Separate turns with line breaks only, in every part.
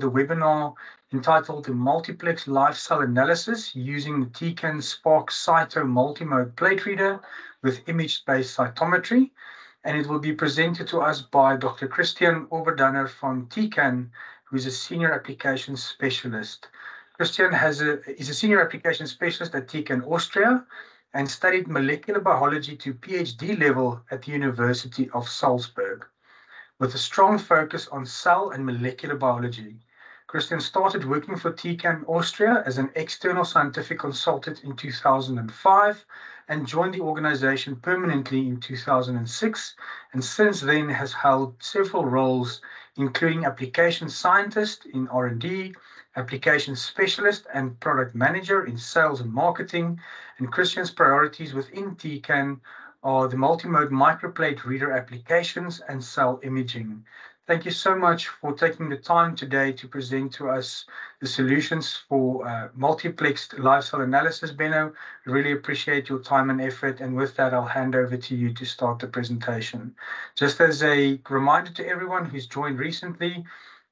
the webinar entitled The Multiplex Live Cell Analysis using the Tecan Spark Cyto Multimode Plate Reader with image-based cytometry. And it will be presented to us by Dr. Christian Oberdanner from Tecan, who is a senior application specialist. Christian has a, is a senior application specialist at Tecan Austria and studied molecular biology to PhD level at the University of Salzburg. With a strong focus on cell and molecular biology, Christian started working for Tecan Austria as an external scientific consultant in 2005 and joined the organization permanently in 2006 and since then has held several roles including application scientist in R&D, application specialist and product manager in sales and marketing, and Christian's priorities within Tecan are the multimode microplate reader applications and cell imaging. Thank you so much for taking the time today to present to us the solutions for uh, multiplexed cell analysis, Benno. Really appreciate your time and effort. And with that, I'll hand over to you to start the presentation. Just as a reminder to everyone who's joined recently,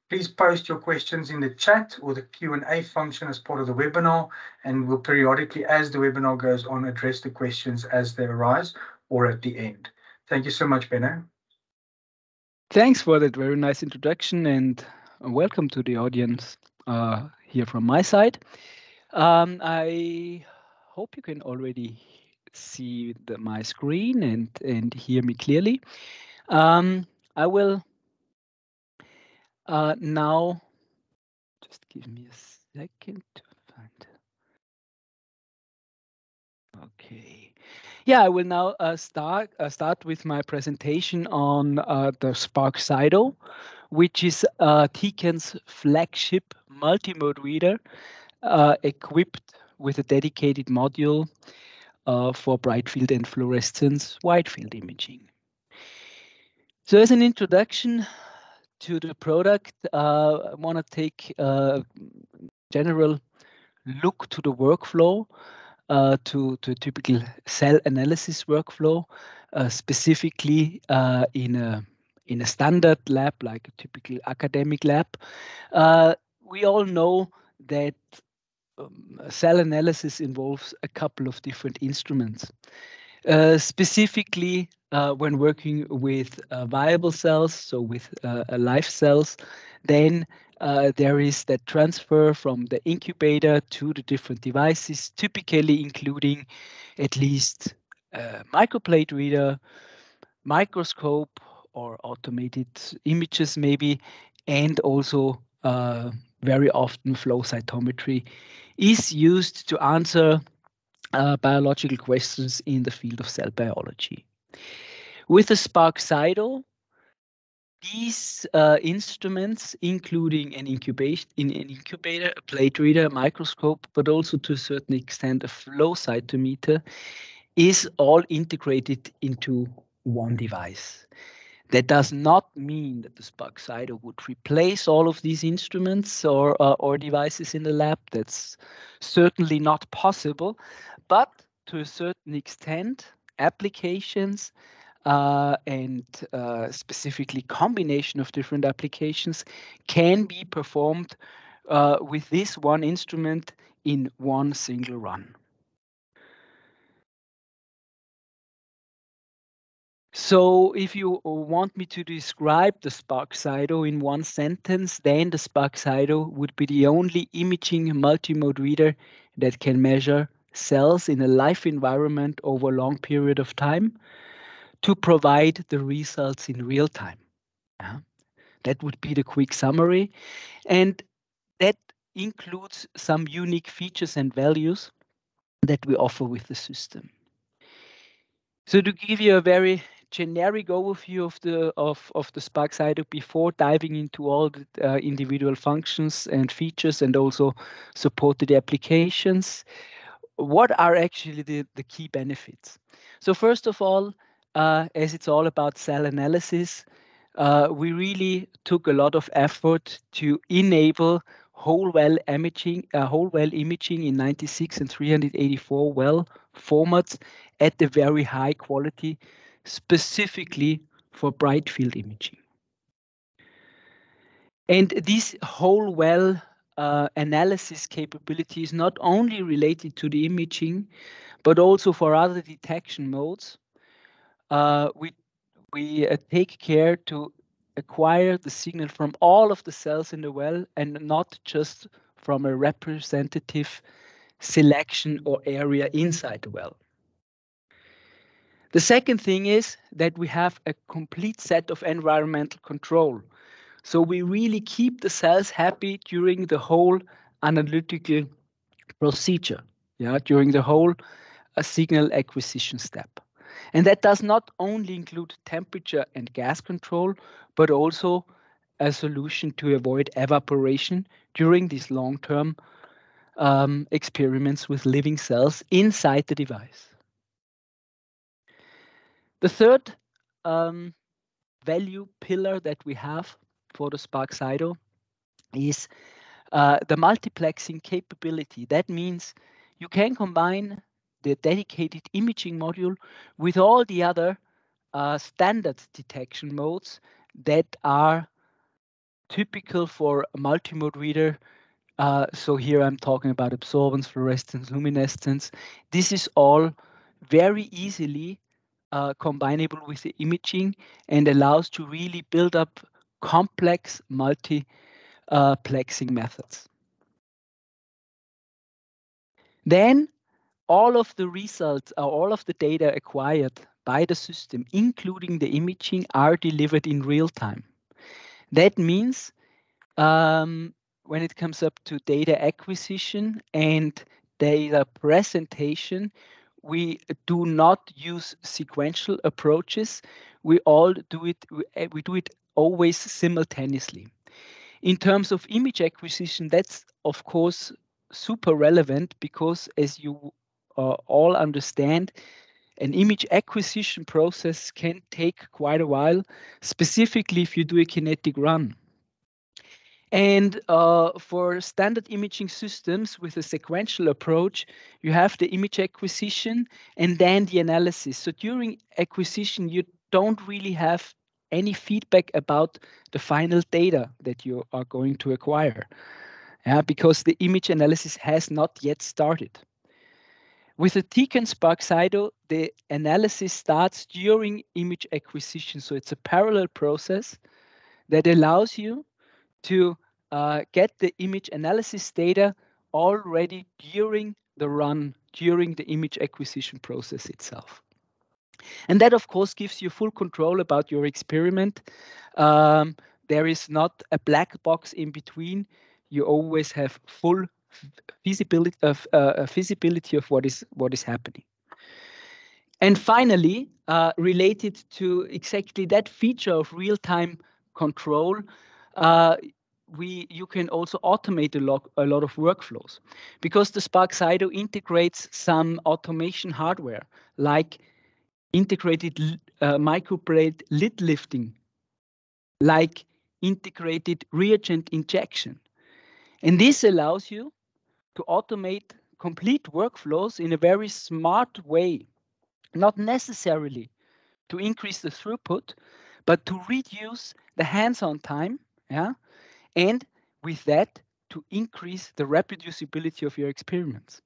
Please post your questions in the chat or the Q&A function as part of the webinar, and we'll periodically, as the webinar goes on, address the questions as they arise or at the end. Thank you so much, Benno.
Thanks for that very nice introduction and welcome to the audience uh, here from my side. Um, I hope you can already see the, my screen and, and hear me clearly. Um, I will uh, now, just give me a second to find. Okay. Yeah, I will now uh, start uh, start with my presentation on uh, the Spark Cyto, which is uh, Tecan's flagship multimode reader uh, equipped with a dedicated module uh, for bright field and fluorescence wide field imaging. So as an introduction, to the product, uh, I want to take a general look to the workflow, uh, to, to a typical cell analysis workflow, uh, specifically uh, in a in a standard lab, like a typical academic lab. Uh, we all know that um, cell analysis involves a couple of different instruments. Uh, specifically, uh, when working with uh, viable cells, so with uh, live cells, then uh, there is that transfer from the incubator to the different devices, typically including at least a microplate reader, microscope, or automated images maybe, and also uh, very often flow cytometry is used to answer uh, biological questions in the field of cell biology. With the Spark Cyto, these uh, instruments, including an incubation, in an incubator, a plate reader, a microscope, but also to a certain extent a flow cytometer, is all integrated into one device. That does not mean that the Spark Cyto would replace all of these instruments or, uh, or devices in the lab. That's certainly not possible. But to a certain extent, applications uh, and uh, specifically combination of different applications can be performed uh, with this one instrument in one single run. So if you want me to describe the Spark Cyto in one sentence, then the Spark Cyto would be the only imaging multimode reader that can measure cells in a live environment over a long period of time to provide the results in real time. Yeah. That would be the quick summary. And that includes some unique features and values that we offer with the system. So to give you a very generic overview of the of, of the Spark Cyto before diving into all the uh, individual functions and features and also supported applications, what are actually the, the key benefits? So first of all, uh, as it's all about cell analysis, uh, we really took a lot of effort to enable whole well imaging, uh, whole well imaging in 96 and 384 well formats at the very high quality, specifically for bright field imaging. And this whole well uh, analysis capabilities, not only related to the imaging, but also for other detection modes. Uh, we we uh, take care to acquire the signal from all of the cells in the well and not just from a representative selection or area inside the well. The second thing is that we have a complete set of environmental control. So we really keep the cells happy during the whole analytical procedure, yeah, during the whole uh, signal acquisition step. And that does not only include temperature and gas control, but also a solution to avoid evaporation during these long-term um, experiments with living cells inside the device. The third um, value pillar that we have for the Spark Cyto is uh, the multiplexing capability. That means you can combine the dedicated imaging module with all the other uh, standard detection modes that are typical for a multimode reader. Uh, so here I'm talking about absorbance, fluorescence, luminescence. This is all very easily uh, combinable with the imaging and allows to really build up complex multiplexing uh, methods. Then all of the results or all of the data acquired by the system, including the imaging, are delivered in real time. That means um, when it comes up to data acquisition and data presentation, we do not use sequential approaches. We all do it, we do it always simultaneously. In terms of image acquisition, that's of course super relevant because as you uh, all understand, an image acquisition process can take quite a while, specifically if you do a kinetic run. And uh, for standard imaging systems with a sequential approach, you have the image acquisition and then the analysis. So during acquisition, you don't really have any feedback about the final data that you are going to acquire yeah, because the image analysis has not yet started. With the Tecan Spark the analysis starts during image acquisition. So it's a parallel process that allows you to uh, get the image analysis data already during the run, during the image acquisition process itself. And that, of course, gives you full control about your experiment. Um, there is not a black box in between. You always have full visibility of uh, visibility of what is what is happening. And finally, uh, related to exactly that feature of real-time control, uh, we you can also automate a lot, a lot of workflows because the Spark Cyto integrates some automation hardware like integrated uh, microplate lid lifting, like integrated reagent injection. And this allows you to automate complete workflows in a very smart way, not necessarily to increase the throughput, but to reduce the hands-on time, yeah, and with that, to increase the reproducibility of your experiments.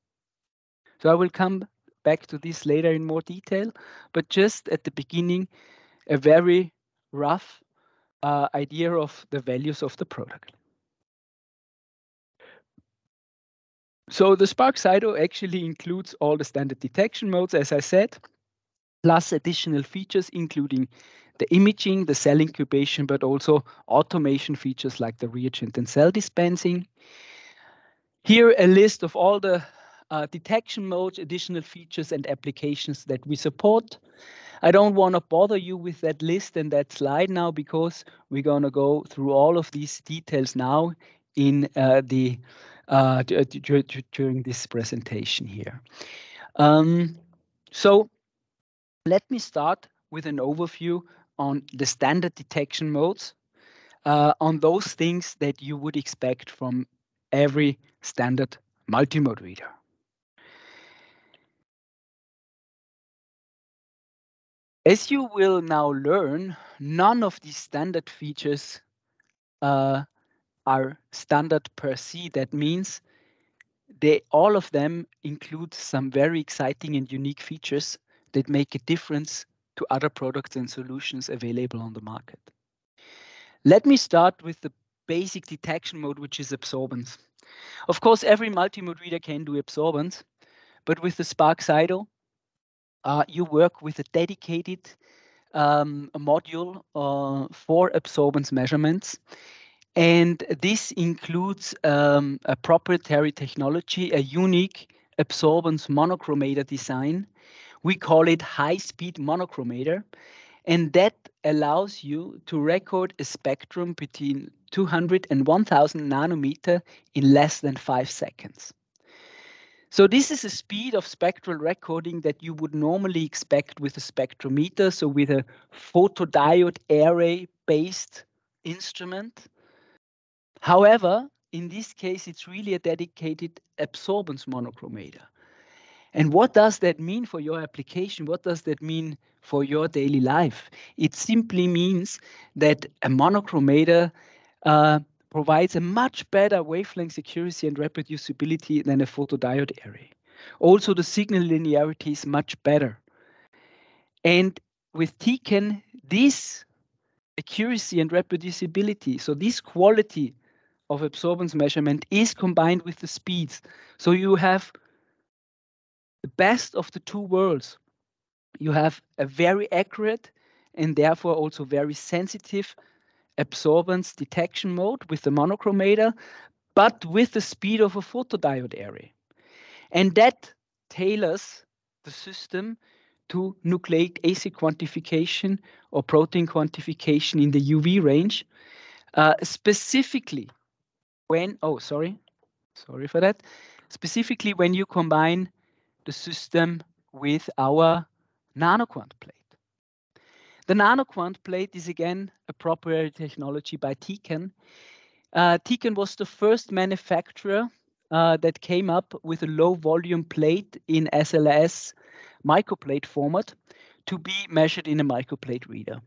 So I will come back to this later in more detail, but just at the beginning, a very rough uh, idea of the values of the product. So the Spark Cyto actually includes all the standard detection modes, as I said, plus additional features, including the imaging, the cell incubation, but also automation features like the reagent and cell dispensing. Here, a list of all the uh, detection modes, additional features, and applications that we support. I don't want to bother you with that list and that slide now because we're going to go through all of these details now in uh, the uh, during this presentation here. Um, so let me start with an overview on the standard detection modes, uh, on those things that you would expect from every standard multimode reader. As you will now learn, none of these standard features uh, are standard per se. That means they all of them include some very exciting and unique features that make a difference to other products and solutions available on the market. Let me start with the basic detection mode, which is absorbance. Of course, every multi-mode reader can do absorbance, but with the Spark Cyto, uh, you work with a dedicated um, module uh, for absorbance measurements. And this includes um, a proprietary technology, a unique absorbance monochromator design. We call it high-speed monochromator. And that allows you to record a spectrum between 200 and 1000 nanometer in less than five seconds. So this is a speed of spectral recording that you would normally expect with a spectrometer, so with a photodiode array based instrument. However, in this case, it's really a dedicated absorbance monochromator. And what does that mean for your application? What does that mean for your daily life? It simply means that a monochromator uh, provides a much better wavelength accuracy and reproducibility than a photodiode array. Also, the signal linearity is much better. And with Tecan, this accuracy and reproducibility, so this quality of absorbance measurement is combined with the speeds. So you have the best of the two worlds. You have a very accurate and therefore also very sensitive absorbance detection mode with the monochromator, but with the speed of a photodiode array. And that tailors the system to nucleic acid quantification or protein quantification in the UV range, uh, specifically when, oh, sorry, sorry for that, specifically when you combine the system with our nanoquant plate. The nanoquant plate is again a proprietary technology by Tecan. Uh, Tecan was the first manufacturer uh, that came up with a low volume plate in SBS microplate format to be measured in a microplate reader.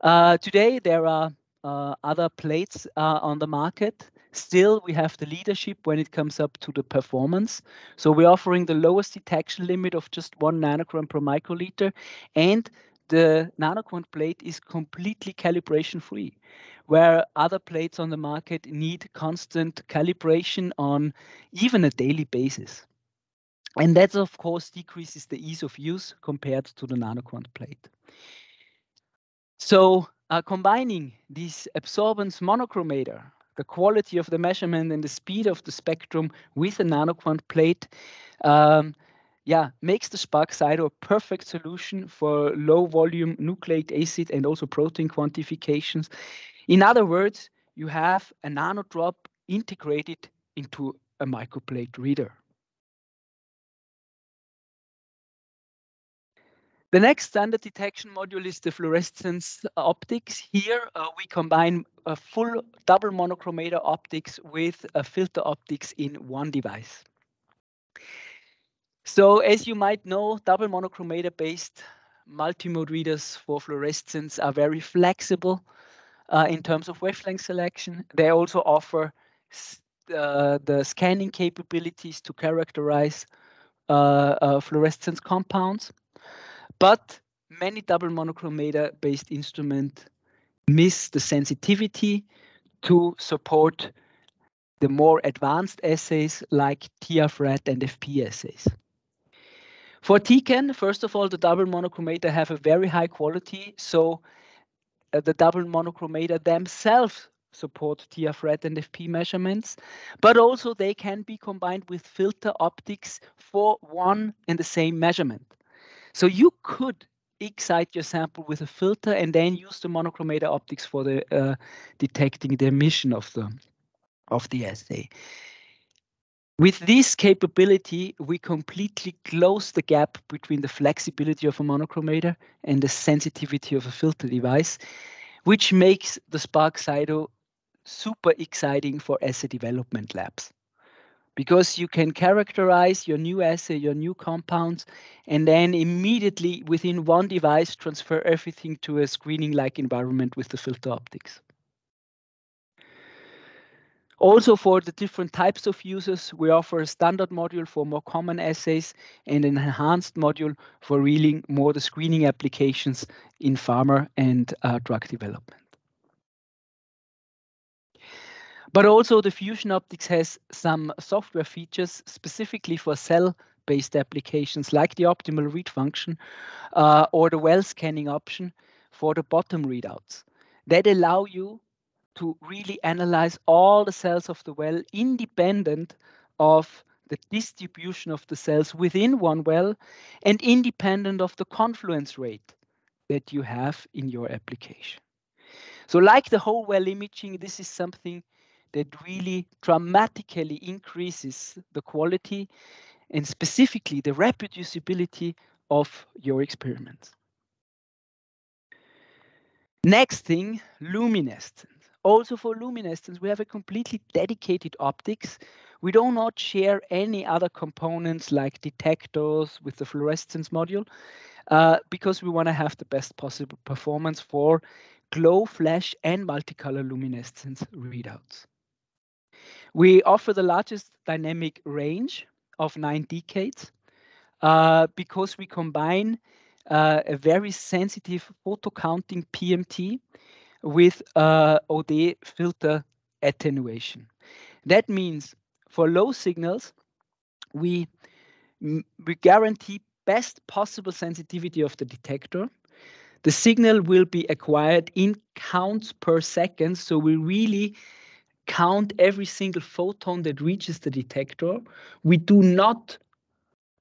Uh, today, there are uh, other plates uh, on the market. Still, we have the leadership when it comes up to the performance. So we're offering the lowest detection limit of just one nanogram per microliter and the nanoquant plate is completely calibration free, where other plates on the market need constant calibration on even a daily basis. And that, of course, decreases the ease of use compared to the nanoquant plate. So uh, combining this absorbance monochromator, the quality of the measurement and the speed of the spectrum with a nanoquant plate um, yeah, makes the Spark Cyto a perfect solution for low volume nucleic acid and also protein quantifications. In other words, you have a nanodrop integrated into a microplate reader. The next standard detection module is the fluorescence optics. Here uh, we combine a full double monochromator optics with a filter optics in one device. So as you might know, double monochromator based multimode readers for fluorescence are very flexible uh, in terms of wavelength selection. They also offer uh, the scanning capabilities to characterize uh, uh, fluorescence compounds. But many double monochromator based instruments miss the sensitivity to support the more advanced assays like TR-FRET and FP assays. For Tecan, first of all, the double monochromator have a very high quality. So uh, the double monochromator themselves support TR-FRET and FP measurements, but also they can be combined with filter optics for one and the same measurement. So you could excite your sample with a filter and then use the monochromator optics for the uh, detecting the emission of the of the assay. With this capability, we completely close the gap between the flexibility of a monochromator and the sensitivity of a filter device, which makes the Spark Cyto super exciting for assay development labs. Because you can characterize your new assay, your new compounds, and then immediately within one device transfer everything to a screening-like environment with the filter optics. Also for the different types of users, we offer a standard module for more common assays and an enhanced module for really more the screening applications in pharma and uh, drug development. But also the Fusion Optics has some software features specifically for cell-based applications like the optimal read function uh, or the well scanning option for the bottom readouts that allow you to really analyze all the cells of the well independent of the distribution of the cells within one well and independent of the confluence rate that you have in your application. So like the whole well imaging, this is something that really dramatically increases the quality and specifically the reproducibility of your experiments. Next thing, luminescence. Also for luminescence, we have a completely dedicated optics. We do not share any other components like detectors with the fluorescence module uh, because we want to have the best possible performance for glow, flash, and multicolor luminescence readouts. We offer the largest dynamic range of nine decades uh, because we combine uh, a very sensitive photo counting PMT with uh, OD filter attenuation. That means for low signals, we, we guarantee best possible sensitivity of the detector. The signal will be acquired in counts per second, so we really count every single photon that reaches the detector. We do not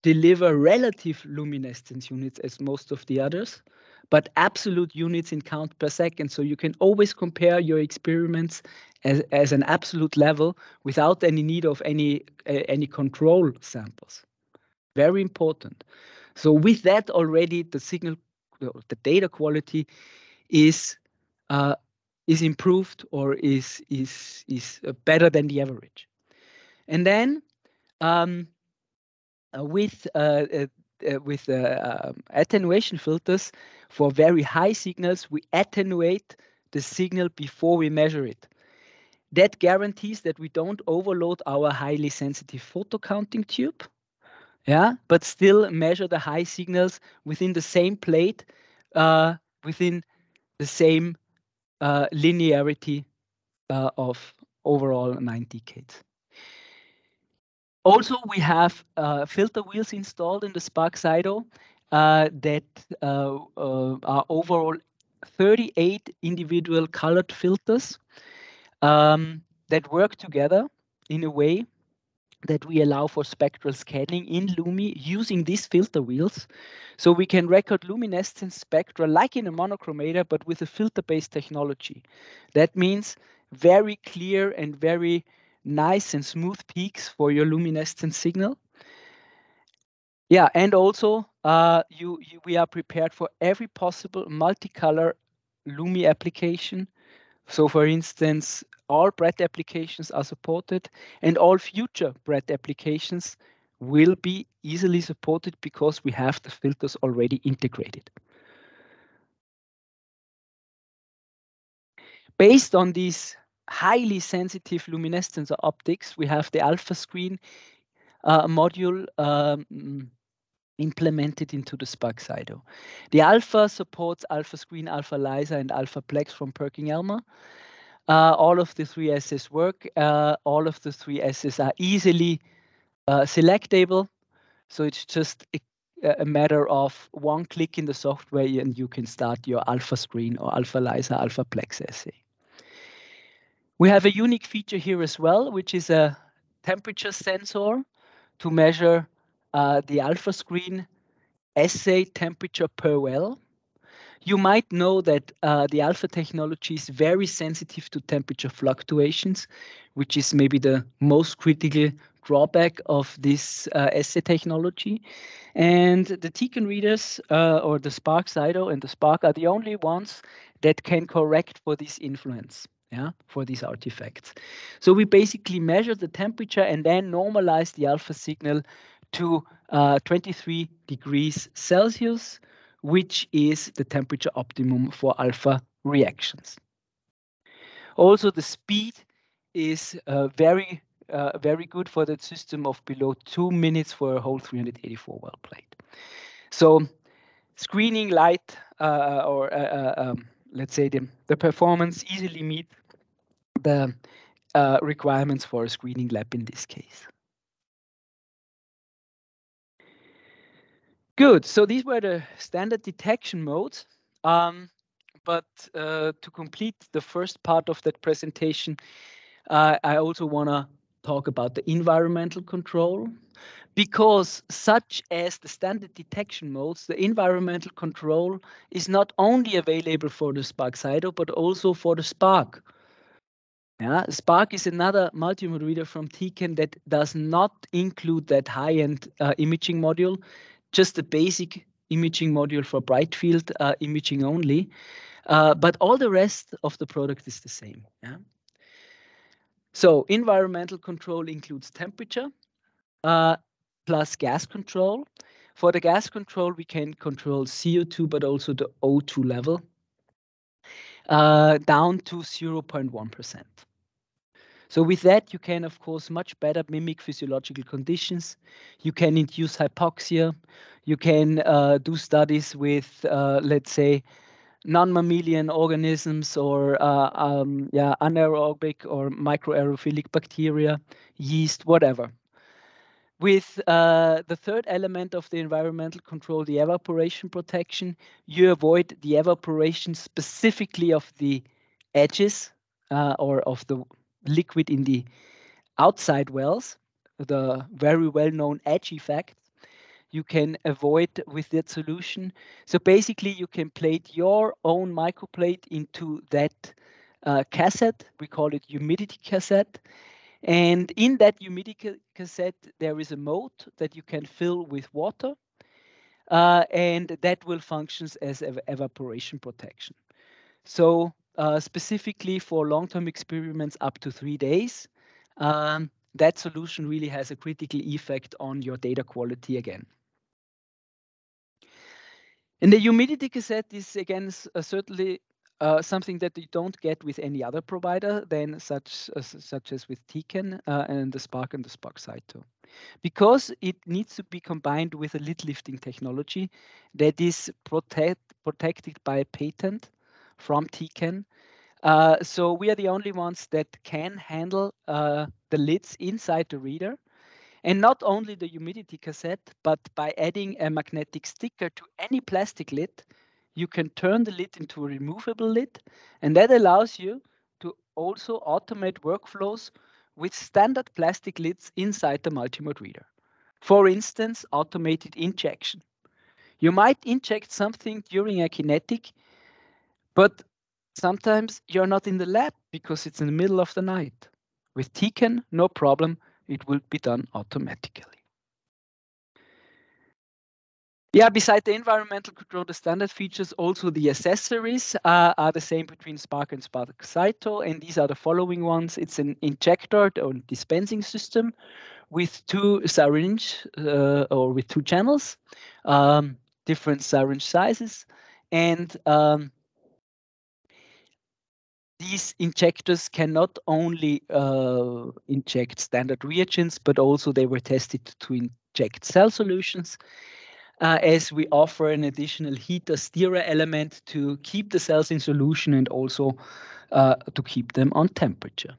deliver relative luminescence units as most of the others, but absolute units in count per second. So you can always compare your experiments as, as an absolute level without any need of any, uh, any control samples. Very important. So with that already, the signal, the data quality is uh, is improved or is is is uh, better than the average. And then um, uh, with uh, uh, uh with um, attenuation filters for very high signals, we attenuate the signal before we measure it. That guarantees that we don't overload our highly sensitive photo counting tube, yeah, but still measure the high signals within the same plate, uh, within the same uh, linearity uh, of overall nine decades. Also, we have uh, filter wheels installed in the Spark Cyto uh, that uh, are overall 38 individual colored filters um, that work together in a way that we allow for spectral scanning in Lumi using these filter wheels. So we can record luminescence spectra like in a monochromator, but with a filter-based technology. That means very clear and very nice and smooth peaks for your luminescence signal. Yeah, and also uh, you, you, we are prepared for every possible multicolor Lumi application. So for instance, all BRET applications are supported and all future BRET applications will be easily supported because we have the filters already integrated. Based on these highly sensitive luminescence optics, we have the alpha screen uh, module um, implemented into the Spark Cyto. The alpha supports alpha screen, alpha LISA, and alpha plex from PerkinElmer. Uh, all of the three assays work. Uh, all of the three assays are easily uh, selectable. So it's just a, a, matter of one click in the software and you can start your alpha screen or alpha LISA, alpha plex assay. We have a unique feature here as well, which is a temperature sensor to measure uh, the alpha screen assay temperature per well. You might know that uh, the alpha technology is very sensitive to temperature fluctuations, which is maybe the most critical drawback of this uh, assay technology. And the Tecan readers uh, or the Spark Cyto and the Spark are the only ones that can correct for this influence yeah, for these artifacts. So we basically measure the temperature and then normalize the alpha signal to uh, 23 degrees Celsius, which is the temperature optimum for alpha reactions. Also, the speed is uh, very, uh, very good for that system of below two minutes for a whole 384 well plate. So screening light uh, or uh, uh, um, let's say the, the performance easily meet the uh, requirements for a screening lab in this case. Good, so these were the standard detection modes. Um, but uh, to complete the first part of that presentation, uh, I also want to talk about the environmental control because such as the standard detection modes, the environmental control is not only available for the Spark Cyto, but also for the Spark. Yeah, Spark is another multimode reader from Tecan that does not include that high-end uh, imaging module, just a basic imaging module for bright field uh, imaging only. Uh, but all the rest of the product is the same. Yeah? So environmental control includes temperature, uh, plus gas control. For the gas control, we can control CO2, but also the O2 level uh, down to 0.1%. So with that, you can, of course, much better mimic physiological conditions. You can induce hypoxia. You can uh, do studies with, uh, let's say, non-mammalian organisms or uh, um, yeah, anaerobic or microaerophilic bacteria, yeast, whatever. With uh, the third element of the environmental control, the evaporation protection, you avoid the evaporation specifically of the edges uh, or of the liquid in the outside wells, the very well-known edge effect. You can avoid with that solution. So basically, you can plate your own microplate into that uh, cassette. We call it humidity cassette and in that humidity cassette, there is a mode that you can fill with water, uh, and that will function as ev evaporation protection. So uh, specifically for long-term experiments up to three days, um, that solution really has a critical effect on your data quality again. And the humidity cassette is again uh, certainly uh, something that you don't get with any other provider than such as, such as with Tecan uh, and the Spark and the Spark Cyto. Because it needs to be combined with a lid lifting technology that is protect, protected by a patent from Tecan. Uh, so we are the only ones that can handle uh, the lids inside the reader. And not only the humidity cassette, but by adding a magnetic sticker to any plastic lid, you can turn the lid into a removable lid, and that allows you to also automate workflows with standard plastic lids inside the multimode reader. For instance, automated injection. You might inject something during a kinetic, but sometimes you're not in the lab because it's in the middle of the night. With Tecan, no problem, it will be done automatically. Yeah, beside the environmental control, the standard features, also the accessories uh, are the same between Spark and Spark Cyto, and these are the following ones. It's an injector or dispensing system with two syringe uh, or with two channels, um, different syringe sizes, and um, these injectors can not only uh, inject standard reagents, but also they were tested to inject cell solutions uh, as we offer an additional heater stirrer element to keep the cells in solution and also uh, to keep them on temperature.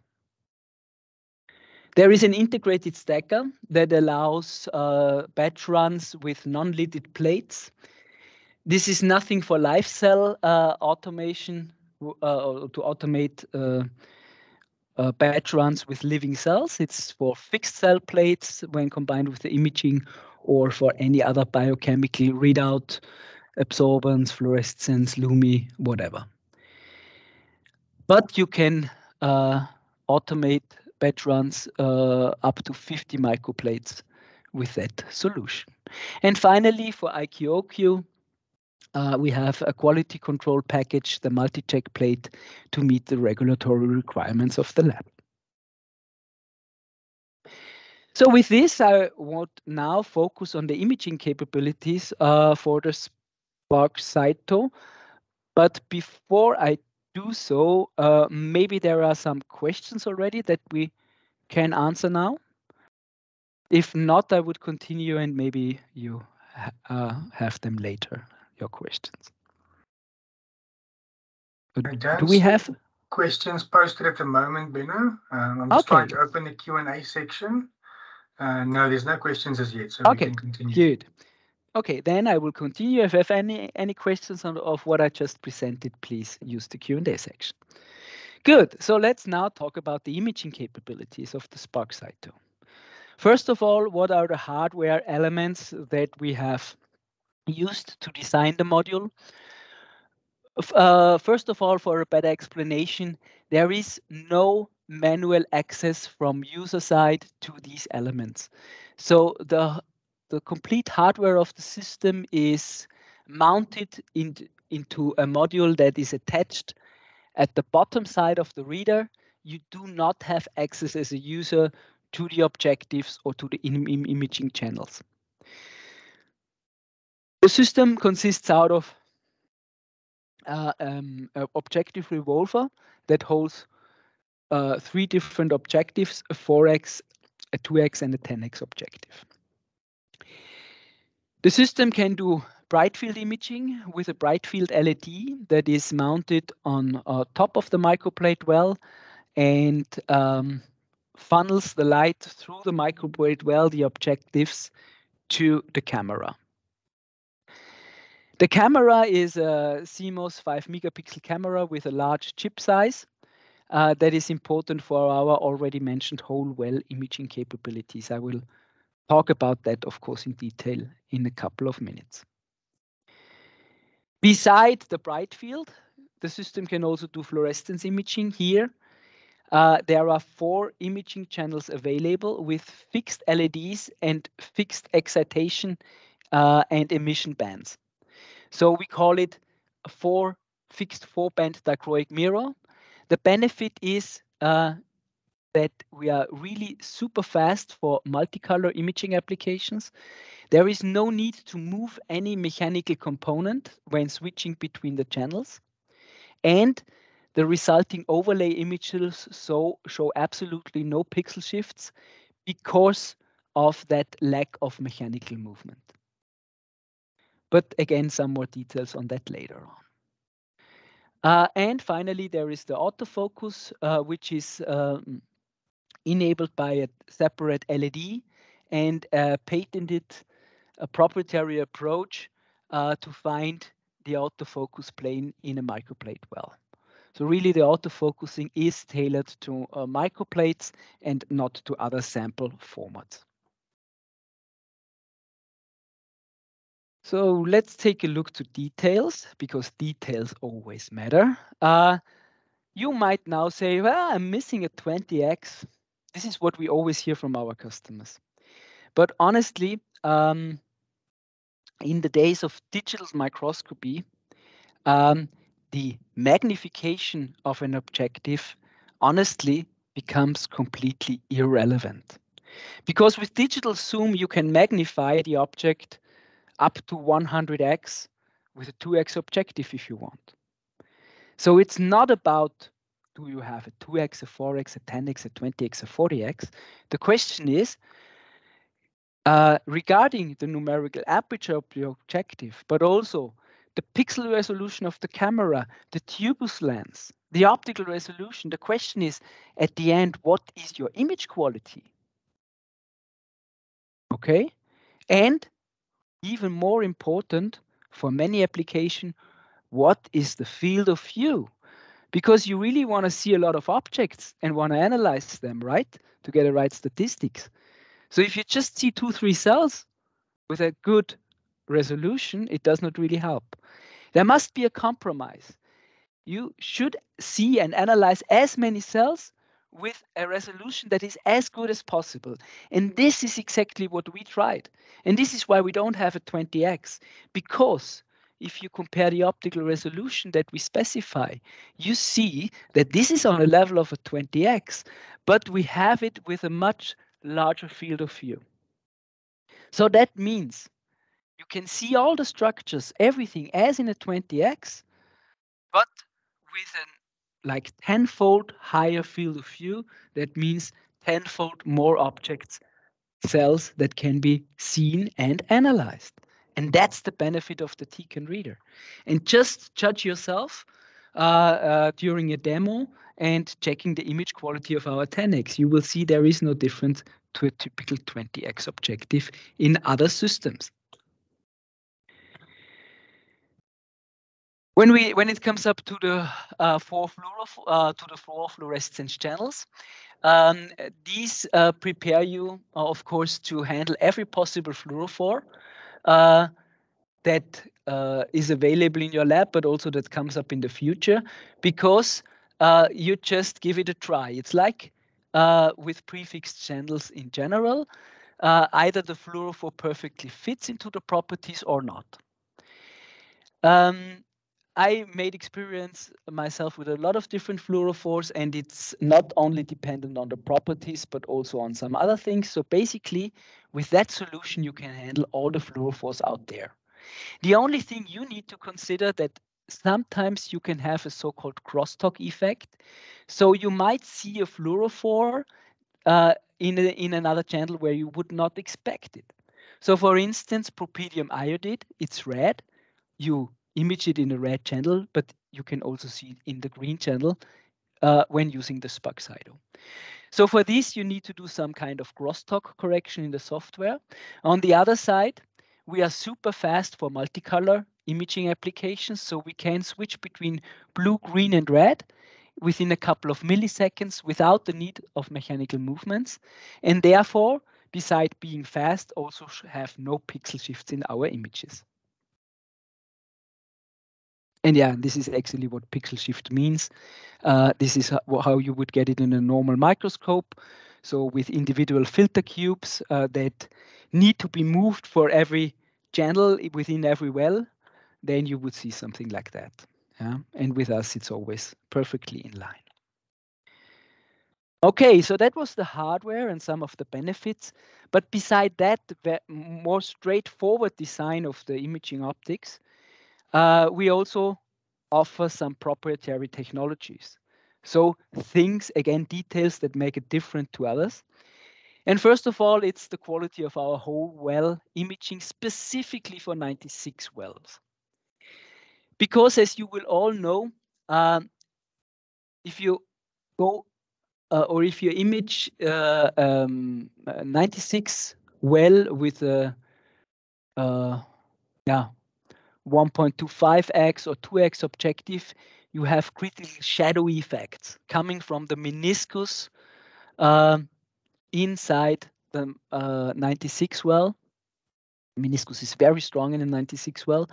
There is an integrated stacker that allows uh, batch runs with non-lidded plates. This is nothing for live cell uh, automation uh, to automate uh, uh, batch runs with living cells. It's for fixed cell plates when combined with the imaging or for any other biochemical readout, absorbance, fluorescence, LUMI, whatever. But you can uh, automate batch runs uh, up to 50 microplates with that solution. And finally, for IQOQ, uh, we have a quality control package, the multi-check plate, to meet the regulatory requirements of the lab. So with this, I want now focus on the imaging capabilities uh, for the Spark Cyto. But before I do so, uh, maybe there are some questions already that we can answer now. If not, I would continue and maybe you uh, have them later, your questions. Do we have
questions posted at the moment, Benno? Um, I'm just okay. trying to open the Q&A section. Uh, no, there's no questions as yet, so okay. we can continue.
Good. Okay, then I will continue. If you have any any questions on, of what I just presented, please use the Q&A section. Good. So let's now talk about the imaging capabilities of the Spark Cyto. First of all, what are the hardware elements that we have used to design the module? Uh, first of all, for a better explanation, there is no manual access from user side to these elements. So the, the complete hardware of the system is mounted in, into a module that is attached at the bottom side of the reader. You do not have access as a user to the objectives or to the Im imaging channels. The system consists out of uh, um, an objective revolver that holds uh, three different objectives, a 4x, a 2x, and a 10x objective. The system can do bright field imaging with a bright field LED that is mounted on uh, top of the microplate well and um, funnels the light through the microplate well, the objectives, to the camera. The camera is a CMOS 5 megapixel camera with a large chip size. Uh, that is important for our already mentioned whole well imaging capabilities. I will talk about that, of course, in detail in a couple of minutes. Beside the bright field, the system can also do fluorescence imaging here uh, there are four imaging channels available with fixed LEDs and fixed excitation uh, and emission bands. So we call it a four fixed four band dichroic mirror. The benefit is uh, that we are really super fast for multicolor imaging applications. There is no need to move any mechanical component when switching between the channels. And the resulting overlay images so show absolutely no pixel shifts because of that lack of mechanical movement. But again, some more details on that later on. Uh, and finally, there is the autofocus, uh, which is um, enabled by a separate LED and a patented a proprietary approach uh, to find the autofocus plane in a microplate well. So really the autofocusing is tailored to uh, microplates and not to other sample formats. So let's take a look to details because details always matter. Uh, you might now say, well, I'm missing a 20x. This is what we always hear from our customers. But honestly, um, in the days of digital microscopy, um, the magnification of an objective honestly becomes completely irrelevant. Because with digital zoom, you can magnify the object up to 100x with a 2x objective if you want. So it's not about do you have a 2x, a 4x, a 10x, a 20x, a 40x. The question is uh, regarding the numerical aperture of the objective, but also the pixel resolution of the camera, the tubus lens, the optical resolution. The question is, at the end, what is your image quality? Okay, and even more important for many application, what is the field of view? Because you really want to see a lot of objects and want to analyze them, right? To get the right statistics. So if you just see two, three cells with a good resolution, it does not really help. There must be a compromise. You should see and analyze as many cells with a resolution that is as good as possible. And this is exactly what we tried. And this is why we don't have a 20x, because if you compare the optical resolution that we specify, you see that this is on a level of a 20x, but we have it with a much larger field of view. So that means you can see all the structures, everything as in a 20x, but with an like tenfold higher field of view. That means tenfold more objects, cells that can be seen and analyzed. And that's the benefit of the Tecan reader. And just judge yourself uh, uh, during a demo and checking the image quality of our 10x. You will see there is no difference to a typical 20x objective in other systems. When we when it comes up to the uh, four fluoro, uh, to the four fluorescence channels, um, these uh, prepare you, uh, of course, to handle every possible fluorophore uh, that uh, is available in your lab, but also that comes up in the future, because you just give it a try. It's like with prefixed channels in general, either the fluorophore perfectly fits into the properties or not. Um, I made experience myself with a lot of different fluorophores, and it's not only dependent on the properties, but also on some other things. So basically, with that solution, you can handle all the fluorophores out there. The only thing you need to consider that sometimes you can have a so-called crosstalk effect. So you might see a fluorophore uh, in, a, in another channel where you would not expect it. So for instance, propidium iodide, it's red. You image it in a red channel, but you can also see it in the green channel uh, when using the Spark Cyto. So for this, you need to do some kind of crosstalk correction in the software. On the other side, we are super fast for multicolor imaging applications. So we can switch between blue, green, and red within a couple of milliseconds without the need of mechanical movements. And therefore, beside being fast, also have no pixel shifts in our images. And yeah, this is actually what pixel shift means. Uh, this is how you would get it in a normal microscope. So with individual filter cubes uh, that need to be moved for every channel within every well, then you would see something like that. Yeah? And with us, it's always perfectly in line. Okay, so that was the hardware and some of the benefits. But beside that, the more straightforward design of the imaging optics, uh, we also offer some proprietary technologies. So things, again, details that make it different to others. And first of all, it's the quality of our whole well imaging specifically for 96 wells. Because as you will all know, um, if you go uh, or if you image uh, um, 96 well with a uh, yeah 1.25x or 2x objective, you have critical shadow effects coming from the meniscus uh, inside the uh, 96 well. Meniscus is very strong in the 96 well,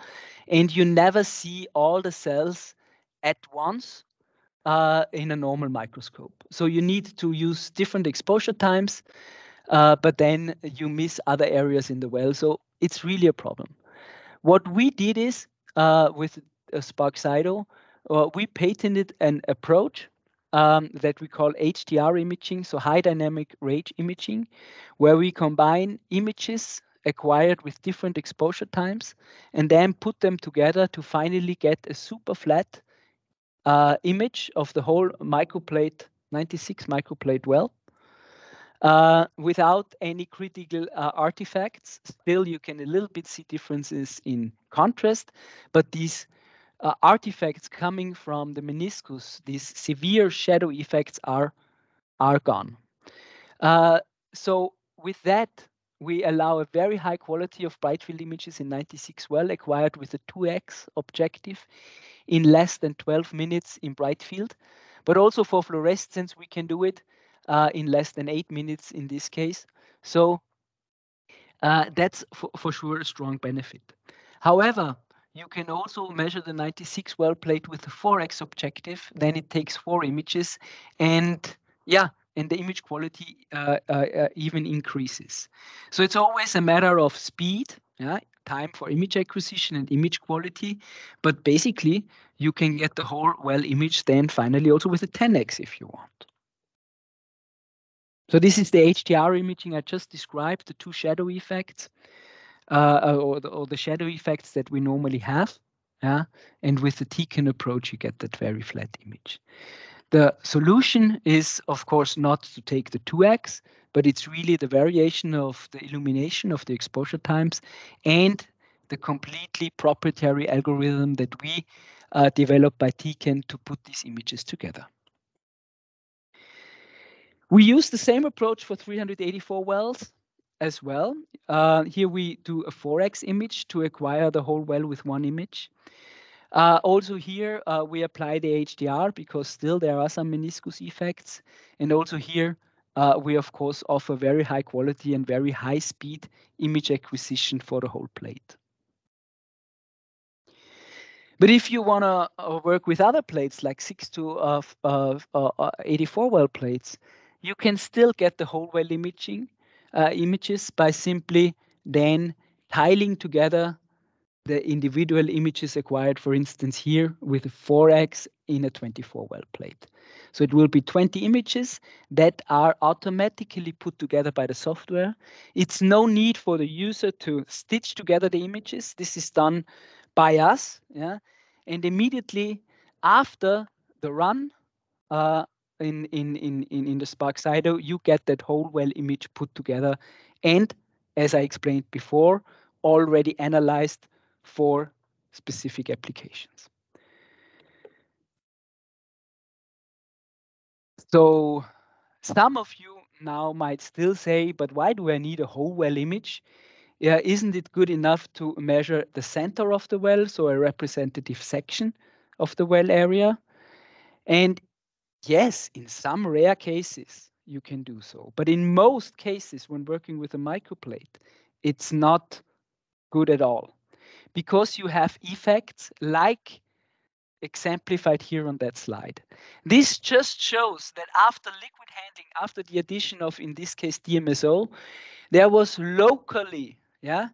and you never see all the cells at once uh, in a normal microscope. So you need to use different exposure times, uh, but then you miss other areas in the well. So it's really a problem. What we did is uh, with uh, Spark Cyto, uh, we patented an approach um, that we call HDR imaging, so high dynamic range imaging, where we combine images acquired with different exposure times and then put them together to finally get a super flat uh, image of the whole microplate 96 microplate well uh, without any critical uh, artifacts. Still, you can a little bit see differences in contrast, but these uh, artifacts coming from the meniscus, these severe shadow effects are, are gone. Uh, so with that, we allow a very high quality of bright field images in 96 well acquired with a 2x objective in less than 12 minutes in bright field. But also for fluorescence, we can do it uh, in less than eight minutes in this case. So uh, that's for, for sure a strong benefit. However, you can also measure the 96 well plate with a 4x objective. Then it takes four images, and yeah, and the image quality uh, uh, uh, even increases. So it's always a matter of speed, yeah, time for image acquisition and image quality. But basically, you can get the whole well image then finally also with a 10x if you want. So this is the HDR imaging I just described, the two shadow effects, uh, uh, or, the, or the shadow effects that we normally have. Yeah, and with the Tecan approach, you get that very flat image. The solution is, of course, not to take the 2x, but it's really the variation of the illumination of the exposure times and the completely proprietary algorithm that we uh, developed by Tecan to put these images together. We use the same approach for 384 wells as well. Uh, here we do a 4x image to acquire the whole well with one image. Uh, also here uh, we apply the HDR because still there are some meniscus effects. And also here uh, we of course offer very high quality and very high speed image acquisition for the whole plate. But if you want to uh, work with other plates like 6 to uh, uh, 84 well plates, you can still get the whole well imaging images by simply then tiling together the individual images acquired, for instance, here with a 4x in a 24 well plate. So it will be 20 images that are automatically put together by the software. It's no need for the user to stitch together the images. This is done by us. Yeah? And immediately after the run uh, in, in, in, in in the Spark Cyto, you get that whole well image put together. And as I explained before, already analyzed for specific applications. So some of you now might still say, but why do I need a whole well image? Yeah, isn't it good enough to measure the center of the well, so a representative section of the well area? And yes, in some rare cases, you can do so. But in most cases, when working with a microplate, it's not good at all because you have effects like exemplified here on that slide. This just shows that after liquid handling, after the addition of, in this case, DMSO, there was locally, yeah,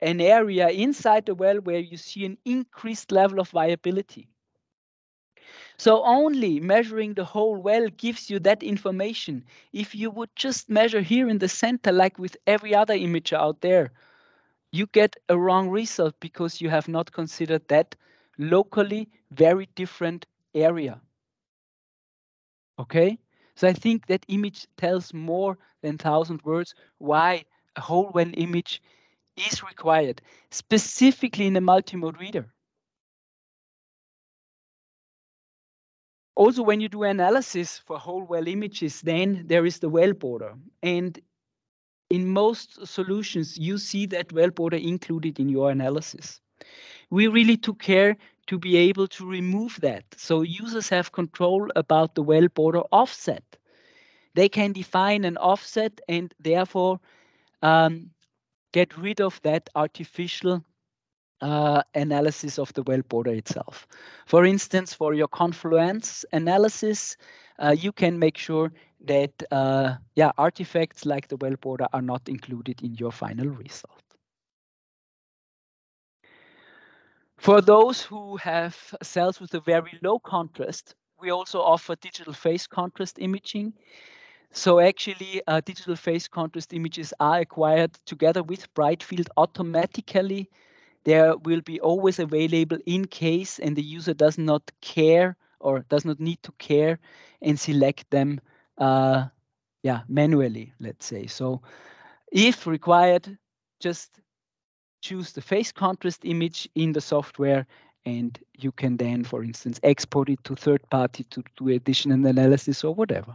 an area inside the well where you see an increased level of viability. So only measuring the whole well gives you that information. If you would just measure here in the center, like with every other image out there, you get a wrong result because you have not considered that locally very different area. Okay, so I think that image tells more than 1,000 words why a whole well image is required, specifically in a multimode reader. Also, when you do analysis for whole well images, then there is the well border. And in most solutions, you see that well border included in your analysis. We really took care to be able to remove that. So users have control about the well border offset. They can define an offset and therefore um, get rid of that artificial uh, analysis of the well border itself. For instance, for your confluence analysis, uh, you can make sure that uh, yeah, artifacts like the well border are not included in your final result. For those who have cells with a very low contrast, we also offer digital phase contrast imaging. So actually, uh, digital phase contrast images are acquired together with bright field automatically. There will be always available in case and the user does not care or does not need to care and select them uh, yeah, manually, let's say. So if required, just choose the phase contrast image in the software and you can then, for instance, export it to third party to do additional analysis or whatever.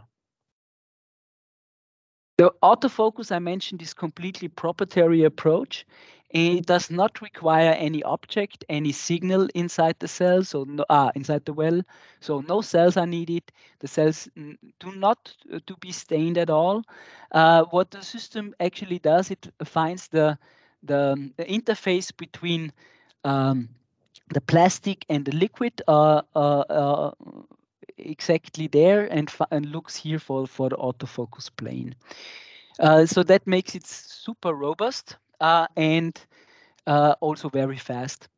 The autofocus I mentioned is completely proprietary approach it does not require any object, any signal inside the cell, so no, ah, inside the well. So no cells are needed. The cells do not uh, to be stained at all. Uh, what the system actually does, it finds the the, the interface between um, the plastic and the liquid uh, uh, uh, exactly there and, and looks here for, for the autofocus plane. Uh, so that makes it super robust and uh, also very fast.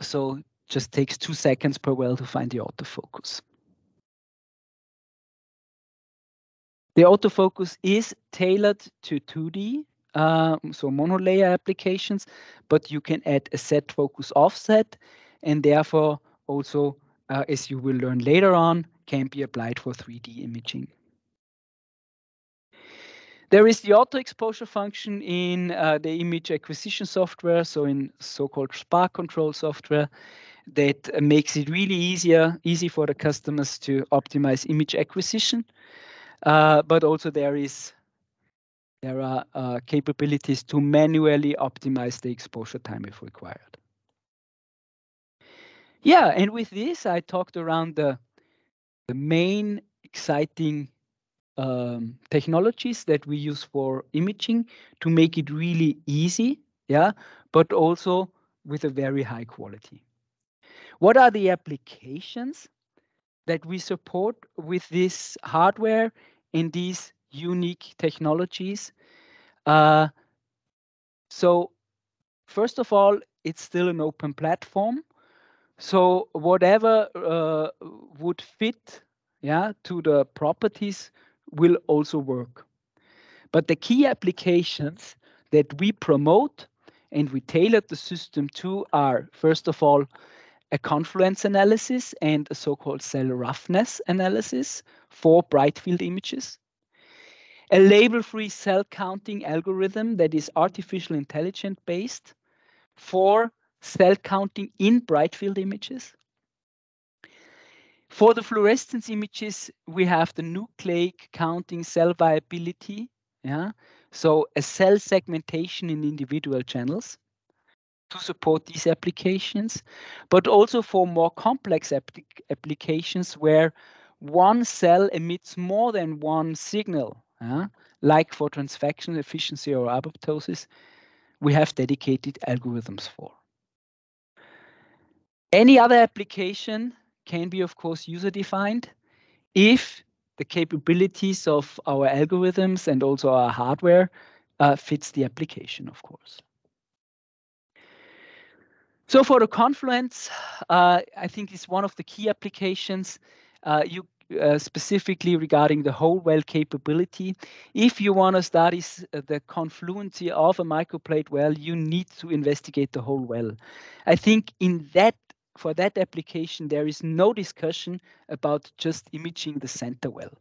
So just takes two seconds per well to find the autofocus. The autofocus is tailored to 2D, um, so monolayer applications, but you can add a set focus offset. and therefore also, uh, as you will learn later on, can be applied for 3D imaging. There is the auto exposure function in uh, the image acquisition software, so in so-called spark control software, that makes it really easier, easy for the customers to optimize image acquisition. Uh, but also there is there are uh, capabilities to manually optimize the exposure time if required. Yeah, and with this, I talked around the, the main exciting um, technologies that we use for imaging to make it really easy, yeah, but also with a very high quality. What are the applications that we support with this hardware and these unique technologies? Uh, so first of all, it's still an open platform. So whatever uh, would fit yeah, to the properties will also work. But the key applications that we promote and we tailor the system to are, first of all, a confluence analysis and a so-called cell roughness analysis for bright field images. A label-free cell counting algorithm that is artificial intelligence based for cell counting in bright field images. For the fluorescence images, we have the nucleic counting cell viability. Yeah, so a cell segmentation in individual channels to support these applications, but also for more complex applications where one cell emits more than one signal, uh, like for transfection efficiency or apoptosis, we have dedicated algorithms for. Any other application can be, of course, user-defined if the capabilities of our algorithms and also our hardware uh, fits the application, of course. So for the Confluence, uh, I think is one of the key applications. Uh, you uh, specifically regarding the whole well capability. If you want to study uh, the confluency of a microplate well, you need to investigate the whole well. I think in that for that application, there is no discussion about just imaging the center well,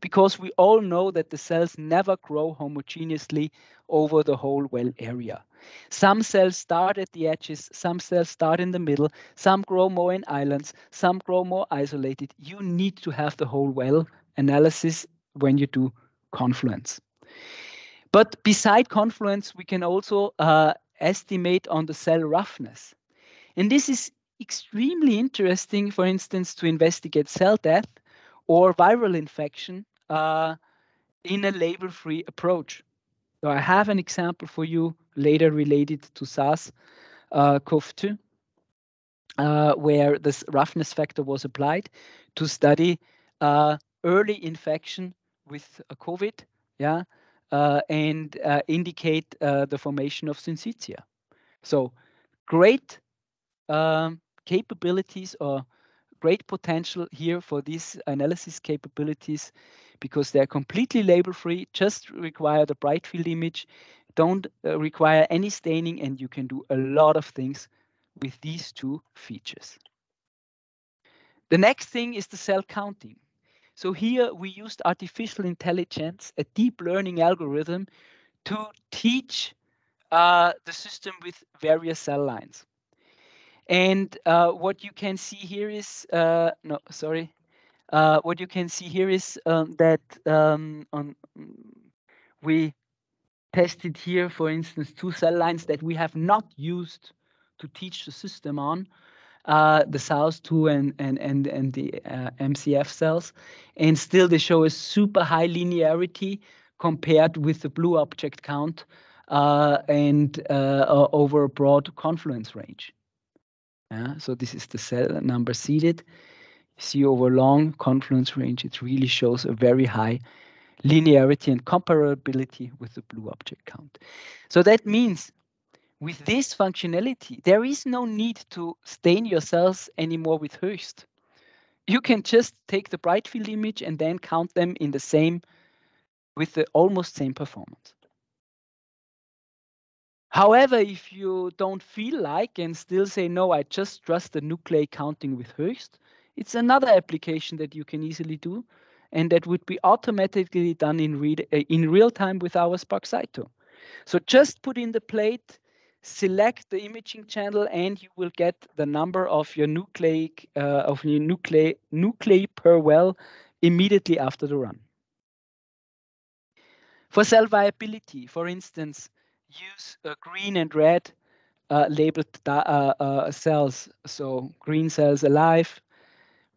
because we all know that the cells never grow homogeneously over the whole well area. Some cells start at the edges, some cells start in the middle, some grow more in islands, some grow more isolated. You need to have the whole well analysis when you do confluence. But beside confluence, we can also uh, estimate on the cell roughness. And this is extremely interesting, for instance, to investigate cell death or viral infection uh, in a label-free approach. So I have an example for you later related to SARS-CoV-2, uh, uh, where this roughness factor was applied to study uh, early infection with COVID, yeah, uh, and uh, indicate uh, the formation of syncytia. So great um, capabilities or great potential here for these analysis capabilities because they're completely label free, just require the bright field image, don't uh, require any staining, and you can do a lot of things with these two features. The next thing is the cell counting. So here we used artificial intelligence, a deep learning algorithm to teach uh, the system with various cell lines. And uh, what you can see here is, uh, no, sorry. Uh, what you can see here is um, that um, on, we tested here, for instance, two cell lines that we have not used to teach the system on, uh, the SARS2 and, and, and, and the uh, MCF cells. And still they show a super high linearity compared with the blue object count uh, and over a broad confluence range. Yeah, so this is the cell number seeded. You see over long confluence range, it really shows a very high linearity and comparability with the blue object count. So that means with this functionality, there is no need to stain your cells anymore with Höchst. You can just take the bright field image and then count them in the same, with the almost same performance. However, if you don't feel like and still say, no, I just trust the nuclei counting with Höchst, it's another application that you can easily do. And that would be automatically done in, uh, in real time with our Spark. So just put in the plate, select the imaging channel, and you will get the number of your nucleic uh, of your nuclei nuclei per well immediately after the run. For cell viability, for instance, use uh, green and red uh, labeled uh, uh, cells. So green cells alive,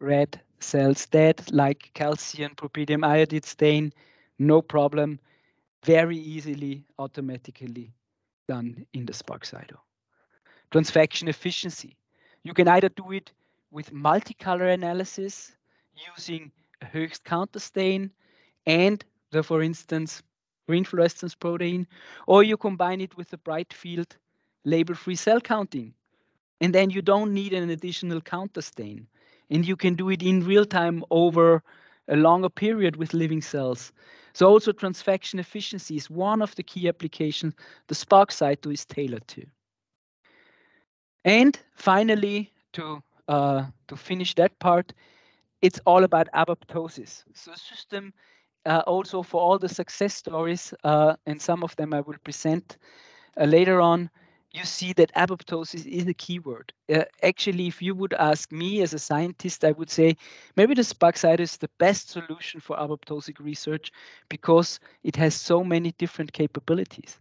red cells dead, like calcein propidium iodide stain, no problem, very easily, automatically done in the Spark Cyto. Transfection efficiency. You can either do it with multicolor analysis using a Höchst counter stain and the, for instance, green fluorescence protein, or you combine it with the bright field label-free cell counting. And then you don't need an additional counter stain. And you can do it in real time over a longer period with living cells. So also transfection efficiency is one of the key applications the Spark Cyto is tailored to. And finally, to, uh, to finish that part, it's all about apoptosis. So a system uh, also for all the success stories, uh, and some of them I will present uh, later on, you see that apoptosis is a keyword. Uh, actually, if you would ask me as a scientist, I would say maybe the Spark Cyto is the best solution for apoptotic research because it has so many different capabilities.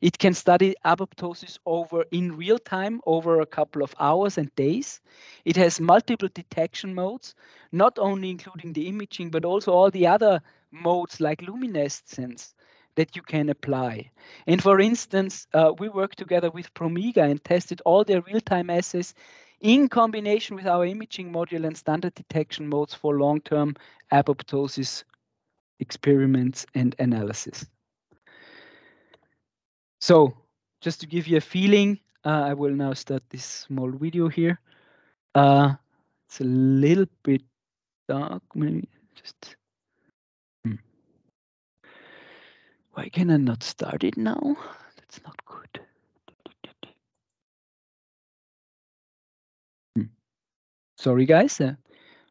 It can study apoptosis over in real time over a couple of hours and days. It has multiple detection modes, not only including the imaging, but also all the other modes like luminescence that you can apply. And for instance, uh, we worked together with Promega and tested all their real-time assays in combination with our imaging module and standard detection modes for long-term apoptosis experiments and analysis. So just to give you a feeling, uh, I will now start this small video here. Uh, it's a little bit dark, maybe just Why can I not start it now? That's not good. Hmm. Sorry, guys, uh,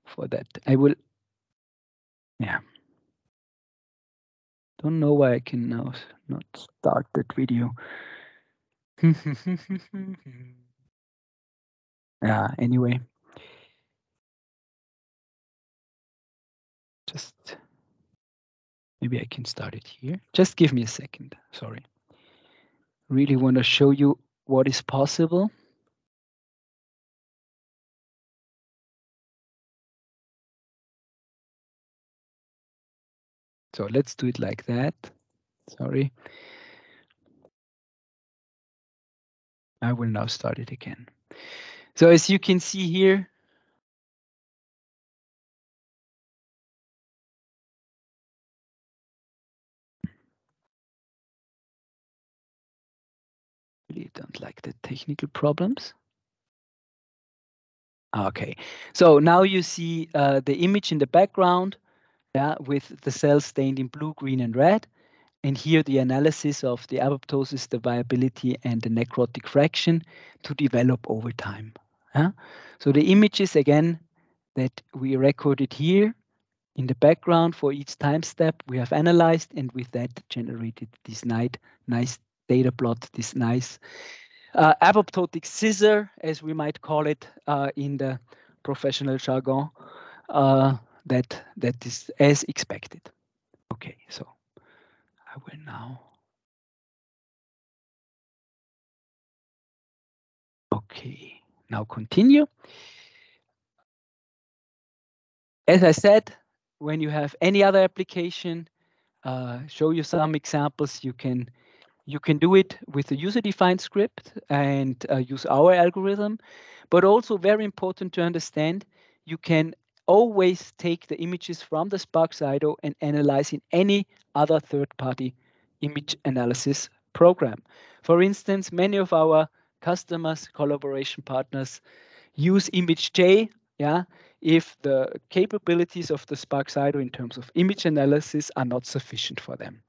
for that. I will, yeah. Don't know why I can now not start that video. yeah, anyway. Just Maybe I can start it here. Just give me a second. Sorry. Really want to show you what is possible. So let's do it like that. Sorry. I will now start it again. So as you can see here, really don't like the technical problems. Okay, so now you see uh, the image in the background yeah, with the cells stained in blue, green, and red. And here the analysis of the apoptosis, the viability, and the necrotic fraction to develop over time. Yeah? So the images, again, that we recorded here in the background for each time step, we have analyzed, and with that generated this nice data plot, this nice uh, apoptotic scissor, as we might call it uh, in the professional jargon, uh, that, that is as expected. Okay, so I will now. Okay, now continue. As I said, when you have any other application, uh, show you some examples, you can you can do it with a user-defined script and uh, use our algorithm, but also very important to understand, you can always take the images from the Spark Cyto and analyze in any other third-party image analysis program. For instance, many of our customers, collaboration partners use ImageJ, yeah, if the capabilities of the Spark Cyto in terms of image analysis are not sufficient for them.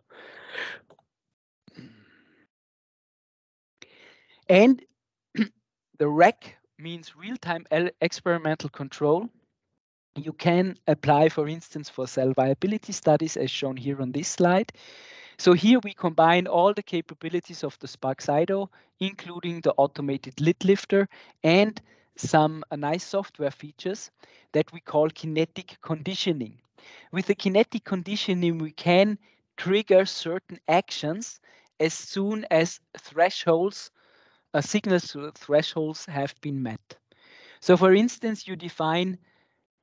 And the REC means real-time experimental control. You can apply, for instance, for cell viability studies as shown here on this slide. So here we combine all the capabilities of the Spark Cyto, including the automated lid lifter and some nice software features that we call kinetic conditioning. With the kinetic conditioning, we can trigger certain actions as soon as thresholds, signals to thresholds have been met. So for instance, you define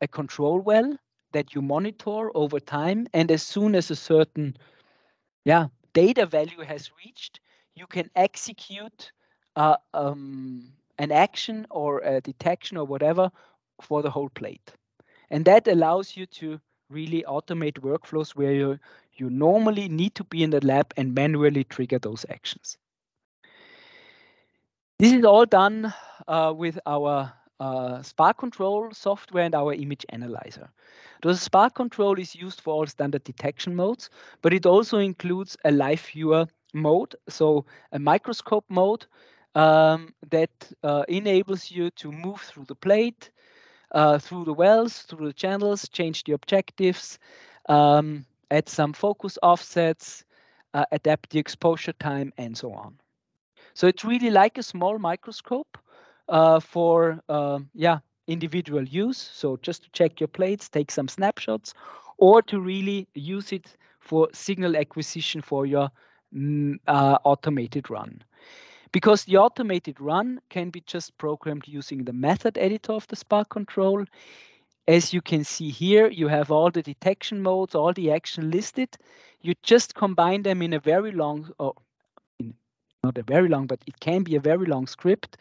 a control well that you monitor over time, and as soon as a certain yeah, data value has reached, you can execute uh, um, an action or a detection or whatever for the whole plate. And that allows you to really automate workflows where you, you normally need to be in the lab and manually trigger those actions. This is all done uh, with our uh, Spark Control software and our image analyzer. The Spark Control is used for all standard detection modes, but it also includes a live viewer mode, so a microscope mode um, that uh, enables you to move through the plate, uh, through the wells, through the channels, change the objectives, um, add some focus offsets, uh, adapt the exposure time, and so on. So it's really like a small microscope uh, for um, yeah individual use. So just to check your plates, take some snapshots, or to really use it for signal acquisition for your mm, uh, automated run because the automated run can be just programmed using the method editor of the Spark control. As you can see here, you have all the detection modes, all the action listed. You just combine them in a very long, or not a very long, but it can be a very long script.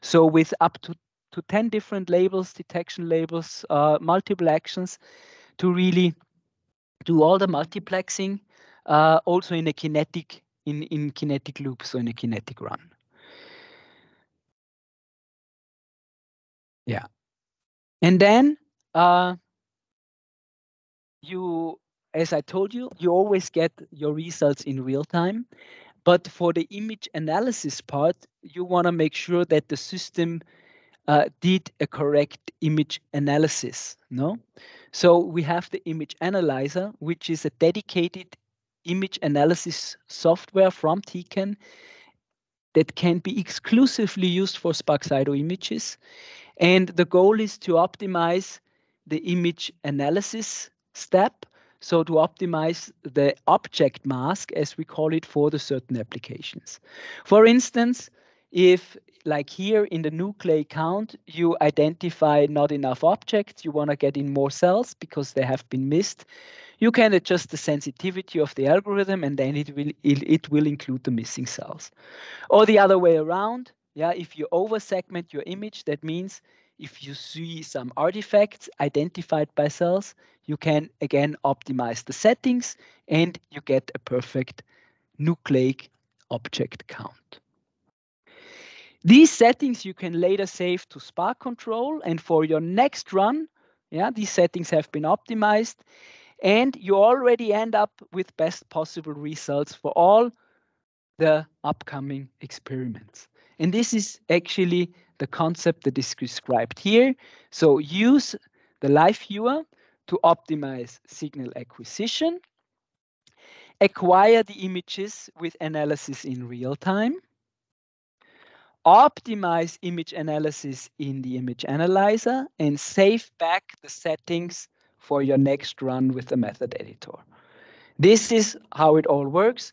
So with up to, to 10 different labels, detection labels, uh, multiple actions to really do all the multiplexing, uh, also in a kinetic in, in kinetic loop, so in a kinetic run. Yeah. And then uh, you, as I told you, you always get your results in real time. But for the image analysis part, you want to make sure that the system uh, did a correct image analysis. No, so we have the image analyzer, which is a dedicated image analysis software from Tecan that can be exclusively used for Spark Cyto images. And the goal is to optimize the image analysis step. So to optimize the object mask, as we call it, for the certain applications. For instance, if like here in the nuclei count, you identify not enough objects, you want to get in more cells because they have been missed, you can adjust the sensitivity of the algorithm and then it will it, it will include the missing cells. Or the other way around, yeah, if you over segment your image, that means if you see some artifacts identified by cells, you can again optimize the settings and you get a perfect nucleic object count. These settings you can later save to Spark Control and for your next run, yeah, these settings have been optimized and you already end up with best possible results for all the upcoming experiments. And this is actually the concept that is described here. So use the live viewer to optimize signal acquisition, acquire the images with analysis in real time, optimize image analysis in the image analyzer, and save back the settings for your next run with the method editor. This is how it all works,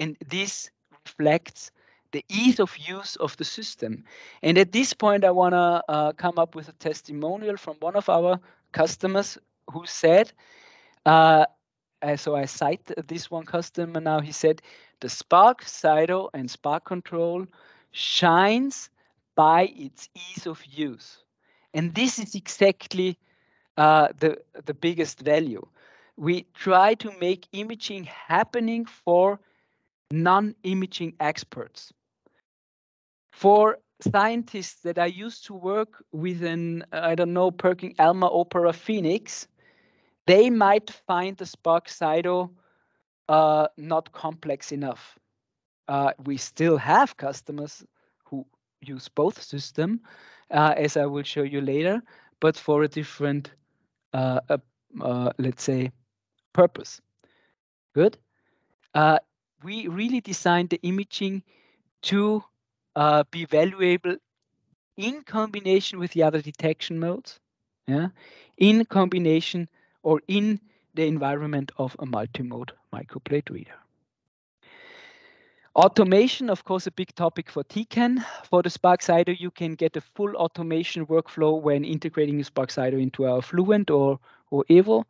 and this reflects the ease of use of the system. And at this point, I want to uh, come up with a testimonial from one of our customers who said, uh, uh, so I cite this one customer now, he said, the Spark Cyto and Spark Control shines by its ease of use. And this is exactly uh, the, the biggest value. We try to make imaging happening for non-imaging experts. For scientists that I used to work with an, I don't know, Perkin Elmer Opera Phenix, they might find the Spark Cyto uh, not complex enough. Uh, we still have customers who use both system, uh, as I will show you later, but for a different, uh, uh, let's say, purpose. Good. Uh, we really designed the imaging to uh, be valuable in combination with the other detection modes, yeah, in combination or in the environment of a multimode microplate reader. Automation, of course, a big topic for Tecan. For the Spark you can get a full automation workflow when integrating Spark Cyto into our Fluent or, or Evo.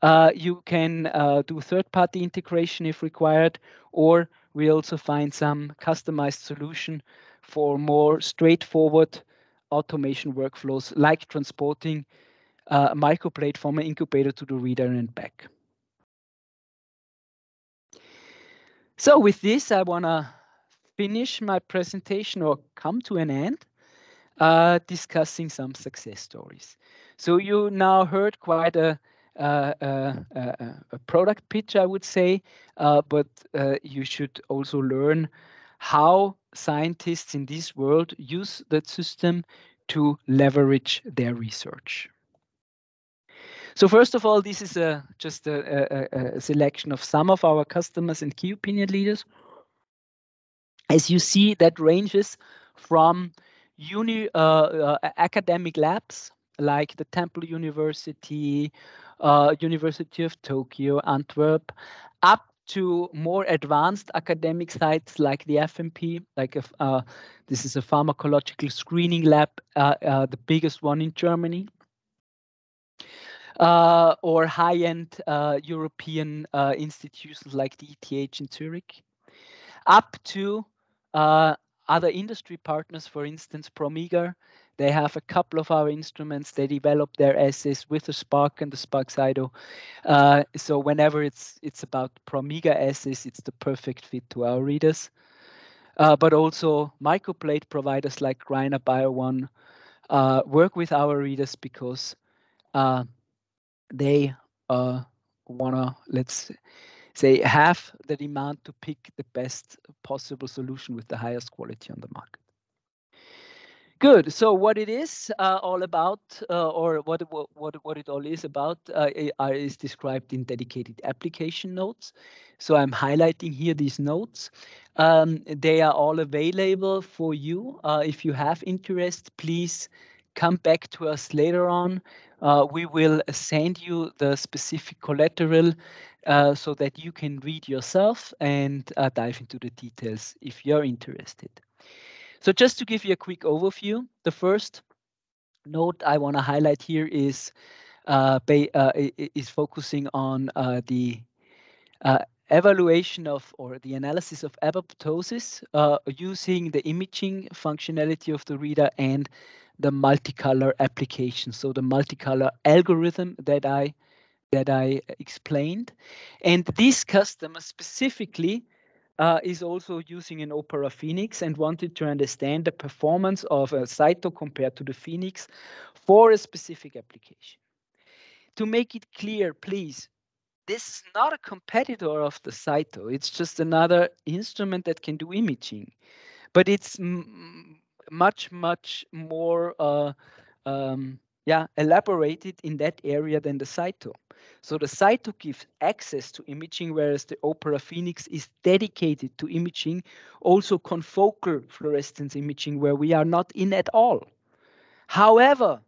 Uh, you can uh, do third-party integration if required, or we also find some customized solution for more straightforward automation workflows, like transporting uh, a microplate from an incubator to the reader and back. So with this, I want to finish my presentation or come to an end uh, discussing some success stories. So you now heard quite a, uh, a, a product pitch, I would say, uh, but uh, you should also learn how scientists in this world use that system to leverage their research. So first of all, this is a, just a, a, a selection of some of our customers and key opinion leaders. As you see, that ranges from uni, uh, uh, academic labs like the Temple University, uh, University of Tokyo, Antwerp, up to more advanced academic sites like the FMP, like if, uh, this is a pharmacological screening lab, uh, uh, the biggest one in Germany uh, or high-end uh, European uh, institutions like the ETH in Zurich, up to other industry partners, for instance, Promega. They have a couple of our instruments. They develop their assays with the Spark and the Spark Cyto. Uh, so whenever it's it's about Promega assays, it's the perfect fit to our readers. Uh, but also microplate providers like Greiner BioOne work with our readers because they uh, wanna let's say have the demand to pick the best possible solution with the highest quality on the market. Good. So what it is uh, all about, uh, or what what what it all is about, uh, is described in dedicated application notes. So I'm highlighting here these notes. Um, they are all available for you. Uh, if you have interest, please come back to us later on. Uh, we will send you the specific collateral uh, so that you can read yourself and dive into the details if you're interested. So just to give you a quick overview, the first note I want to highlight here is uh, uh, is focusing on uh, the evaluation of or the analysis of apoptosis using the imaging functionality of the reader and the multicolor application. So the multicolor algorithm that I that I explained. And this customer specifically uh, is also using an Opera Phenix and wanted to understand the performance of a Cyto compared to the Phenix for a specific application. To make it clear, please, this is not a competitor of the Cyto. It's just another instrument that can do imaging. But it's much much more uh, um, yeah elaborated in that area than the Cyto. So the Cyto gives access to imaging, whereas the Opera Phenix is dedicated to imaging, also confocal fluorescence imaging, where we are not in at all. However,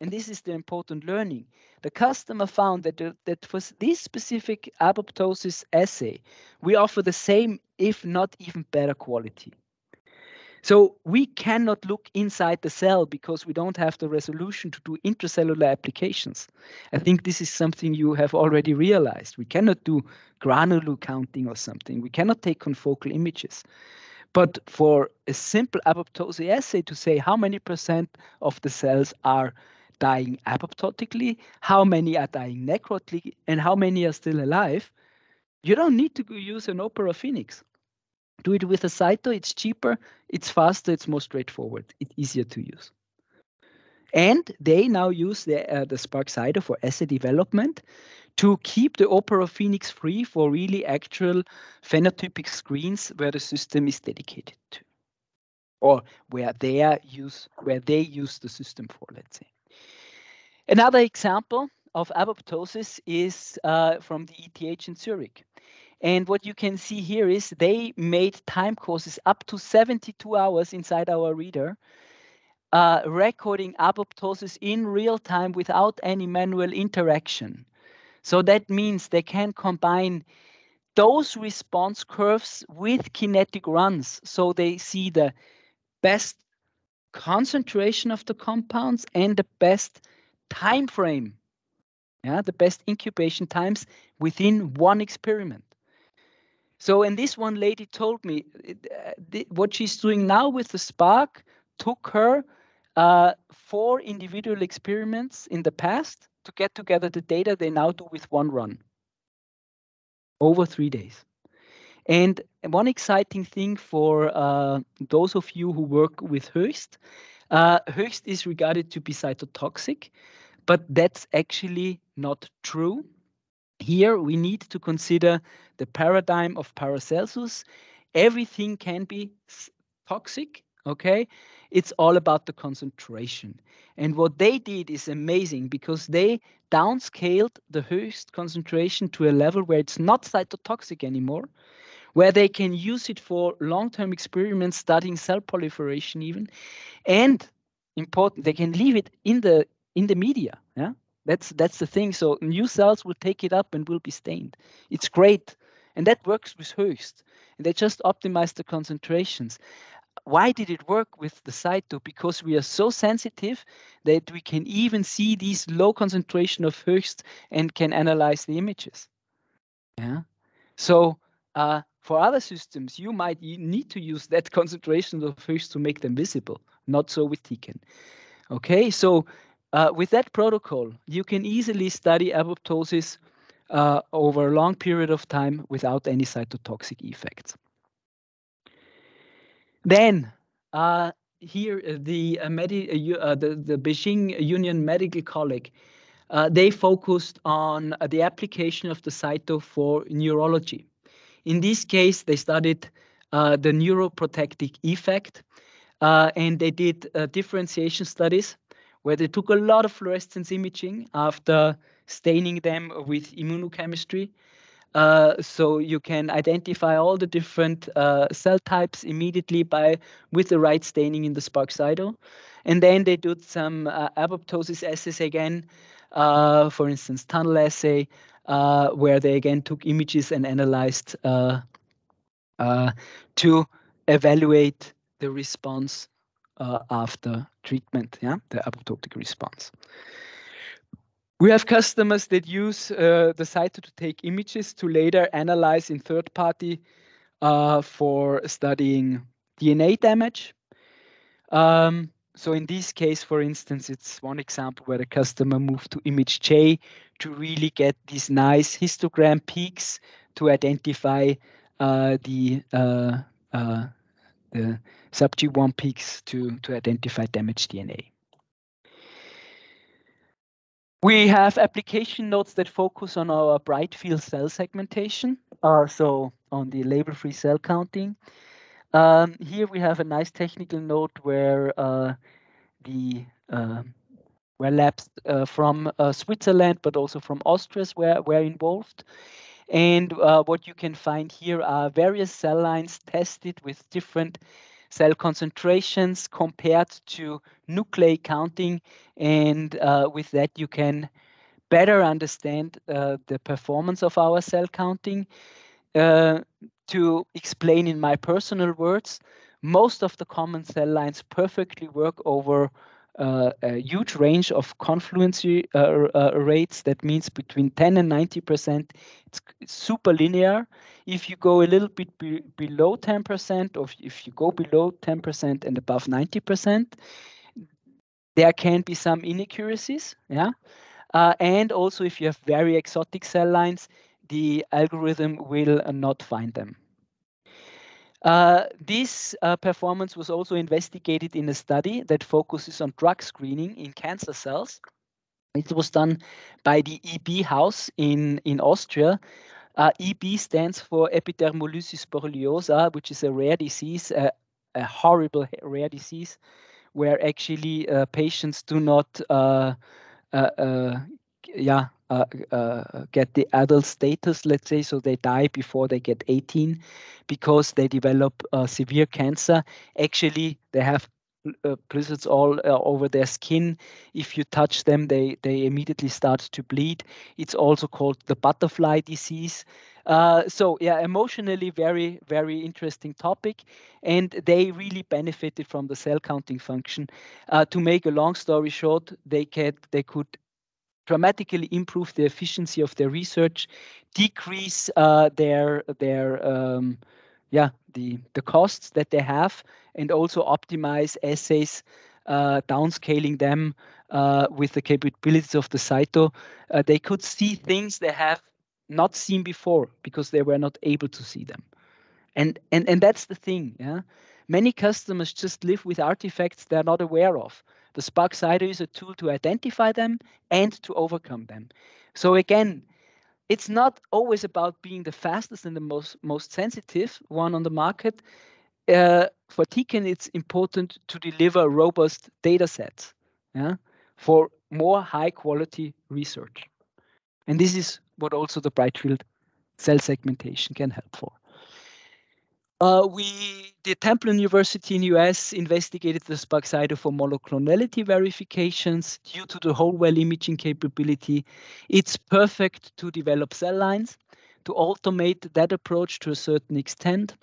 and this is the important learning, the customer found that, the, that for this specific apoptosis assay, we offer the same, if not even better quality. So we cannot look inside the cell because we don't have the resolution to do intracellular applications. I think this is something you have already realized. We cannot do granule counting or something. We cannot take confocal images. But for a simple apoptosis assay to say how many percent of the cells are dying apoptotically, how many are dying necrotically, and how many are still alive, you don't need to use an Opera Phenix do it with a Cyto. It's cheaper, it's faster, it's more straightforward, it's easier to use. And they now use the, uh, the Spark Cyto for assay development to keep the Opera Phenix free for really actual phenotypic screens where the system is dedicated to. or where they use where they use the system for, let's say. Another example of apoptosis is uh, from the ETH in Zurich. And what you can see here is they made time courses up to 72 hours inside our reader, uh, recording apoptosis in real time without any manual interaction. So that means they can combine those response curves with kinetic runs. So they see the best concentration of the compounds and the best time frame. Yeah, the best incubation times within one experiment. So, and this one lady told me uh, what she's doing now with the Spark took her uh, four individual experiments in the past to get together the data they now do with one run over three days. And one exciting thing for uh, those of you who work with Hoechst, uh, Hoechst is regarded to be cytotoxic, but that's actually not true. Here we need to consider the paradigm of Paracelsus. Everything can be toxic, okay? It's all about the concentration. And what they did is amazing because they downscaled the Hoechst concentration to a level where it's not cytotoxic anymore, where they can use it for long-term experiments studying cell proliferation even, and important, they can leave it in the in the media. That's that's the thing. So new cells will take it up and will be stained. It's great, and that works with Hoechst. And they just optimize the concentrations. Why did it work with the Cyto? Because we are so sensitive that we can even see these low concentration of Hoechst and can analyze the images. Yeah. So uh, for other systems, you might need to use that concentration of Hoechst to make them visible. Not so with Tecan. Okay, so uh, with that protocol, you can easily study apoptosis uh, over a long period of time without any cytotoxic effects. Then uh, here uh, the uh, the, the Beijing Union Medical College they focused on the application of the cyto for neurology. In this case, they studied the neuroprotective effect and they did differentiation studies where they took a lot of fluorescence imaging after staining them with immunochemistry. Uh, so you can identify all the different uh, cell types immediately by with the right staining in the Spark Cyto. And then they did some uh, apoptosis assays again, uh, for instance, TUNEL assay, uh, where they again took images and analyzed uh, to evaluate the response uh, after treatment, yeah, the apoptotic response. We have customers that use uh, the Cyto to take images to later analyze in third party uh, for studying DNA damage. Um, so in this case, for instance, it's one example where the customer moved to ImageJ to really get these nice histogram peaks to identify uh, the uh, uh, the SubG1 peaks to, to identify damaged DNA. We have application notes that focus on our bright field cell segmentation, uh, so on the label-free cell counting. Um, here we have a nice technical note where uh, the uh, where labs uh, from uh, Switzerland, but also from Austria were, were involved. And uh, what you can find here are various cell lines tested with different cell concentrations compared to nuclei counting. And uh, with that, you can better understand uh, the performance of our cell counting. Uh, to explain in my personal words, most of the common cell lines perfectly work over uh, a huge range of confluency uh, uh, rates. That means between 10 and 90 percent. It's, super linear. If you go a little bit be below 10 percent, or if you go below 10 percent and above 90 percent, there can be some inaccuracies. Yeah, and also if you have very exotic cell lines, the algorithm will not find them. Uh, this uh, performance was also investigated in a study that focuses on drug screening in cancer cells. It was done by the EB Haus in, in Austria. Uh, EB stands for epidermolysis bullosa, which is a rare disease uh, a horrible rare disease where actually uh, patients do not uh, uh, uh uh, get the adult status let's say so they die before they get 18 because they develop severe cancer actually they have uh, blizzards all uh, over their skin. If you touch them, they they immediately start to bleed. It's also called the butterfly disease. Uh, so yeah, emotionally very very interesting topic, and they really benefited from the cell counting function. Uh, to make a long story short, they could they could dramatically improve the efficiency of their research, decrease uh, their their um, yeah the the costs that they have and also optimize assays uh, downscaling them uh, with the capabilities of the cyto uh, they could see things they have not seen before because they were not able to see them. And and and that's the thing yeah? Many customers just live with artifacts they're not aware of the spark cyto is a tool to identify them and to overcome them so again it's not always about being the fastest and the most most sensitive one on the market. Uh, for Tecan, it's important to deliver robust data sets yeah, for more high quality research. And this is what also the Brightfield cell segmentation can help for. Uh, we, the Temple University in US investigated the Spark-Cyto for monoclonality verifications due to the whole well imaging capability. It's perfect to develop cell lines, to automate that approach to a certain extent,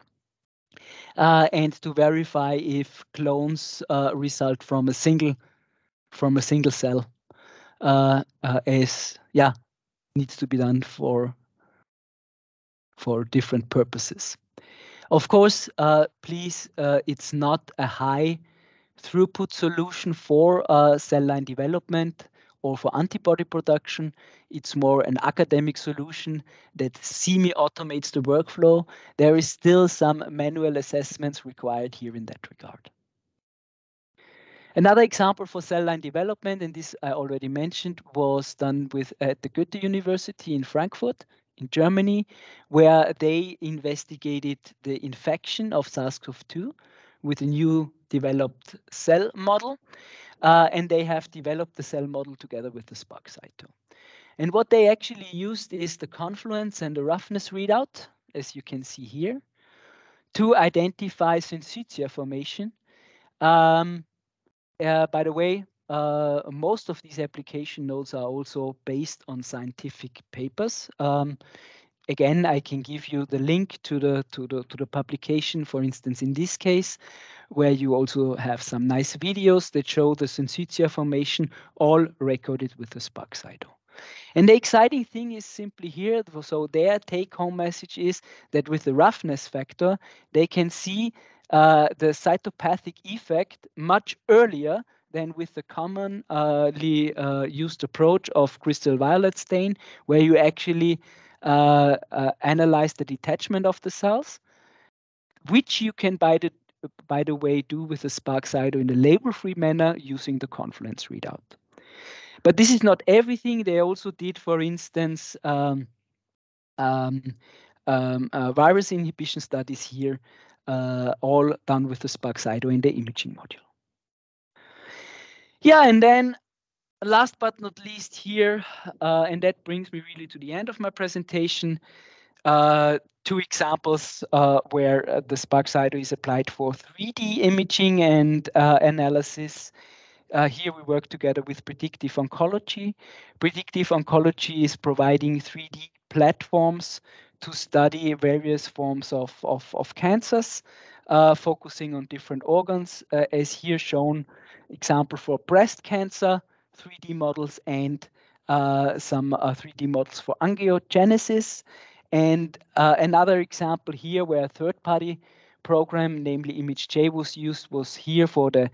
uh, and to verify if clones uh, result from a single from a single cell, uh, uh, as yeah needs to be done for for different purposes. Of course, uh, please, uh, it's not a high throughput solution for uh, cell line development or for antibody production. It's more an academic solution that semi-automates the workflow. There is still some manual assessments required here in that regard. Another example for cell line development, and this I already mentioned, was done with at the Goethe University in Frankfurt in Germany, where they investigated the infection of SARS-CoV-2 with a new developed cell model. Uh, and they have developed the cell model together with the Spark Cyto. And what they actually used is the confluence and the roughness readout, as you can see here, to identify syncytia formation. Um, uh, by the way, uh, most of these application notes are also based on scientific papers. Um, again, I can give you the link to the to the to the publication. For instance, in this case, where you also have some nice videos that show the syncytia formation, all recorded with the Spark Cyto. And the exciting thing is simply here, so their take-home message is that with the roughness factor, they can see uh, the cytopathic effect much earlier than with the commonly uh, used approach of crystal violet stain, where you actually uh, uh, analyze the detachment of the cells, which you can, by the, by the way, do with the Spark Cyto in a label-free manner using the confluence readout. But this is not everything. They also did, for instance, um, um, um, uh, virus inhibition studies here, uh, all done with the Spark Cyto in the imaging module. Yeah, and then last but not least here, uh, and that brings me really to the end of my presentation, uh, two examples uh, where uh, the Spark Cyto is applied for 3D imaging and uh, analysis. Uh, here we work together with Predictive Oncology. Predictive Oncology is providing 3D platforms to study various forms of, of, of cancers, focusing on different organs, as here shown example for breast cancer 3D models and uh, some uh, 3D models for angiogenesis. And uh, another example here where a third-party program, namely ImageJ, was used was here for the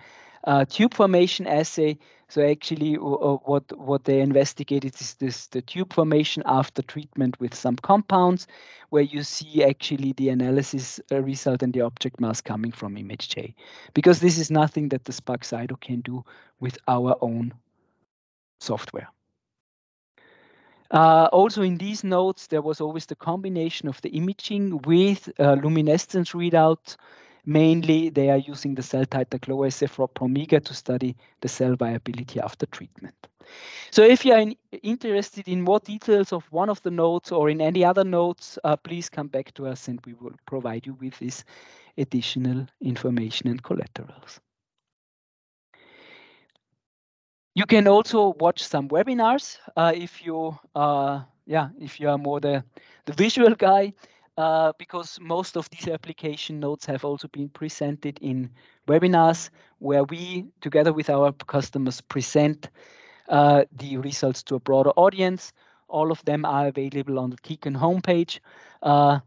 uh, tube formation assay. So actually, uh, what what they investigated is this the tube formation after treatment with some compounds, where you see actually the analysis uh, result and the object mass coming from ImageJ, because this is nothing that the Spark Cyto can do with our own software. Uh, also in these notes, there was always the combination of the imaging with uh, luminescence readout Mainly, they are using the CellTiter-Glo assay Promega to study the cell viability after treatment. So if you are in, interested in more details of one of the notes or in any other notes, uh, please come back to us and we will provide you with this additional information and collaterals. You can also watch some webinars uh, if you, uh, yeah, if you are more the, the visual guy, uh, because most of these application notes have also been presented in webinars where we, together with our customers, present uh, the results to a broader audience. All of them are available on the Tecan homepage. Uh,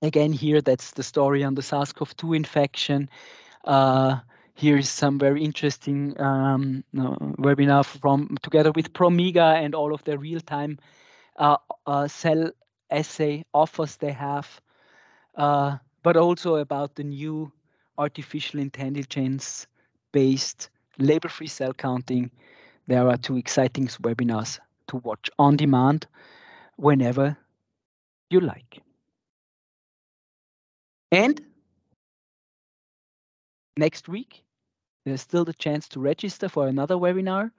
again, here, that's the story on the SARS-CoV-2 infection. Uh, here is some very interesting um, webinar from together with Promega and all of the real-time uh, uh, cell assay offers they have, uh, but also about the new artificial intelligence-based label-free cell counting there are two exciting webinars to watch on demand whenever you like. And next week, there's still the chance to register for another webinar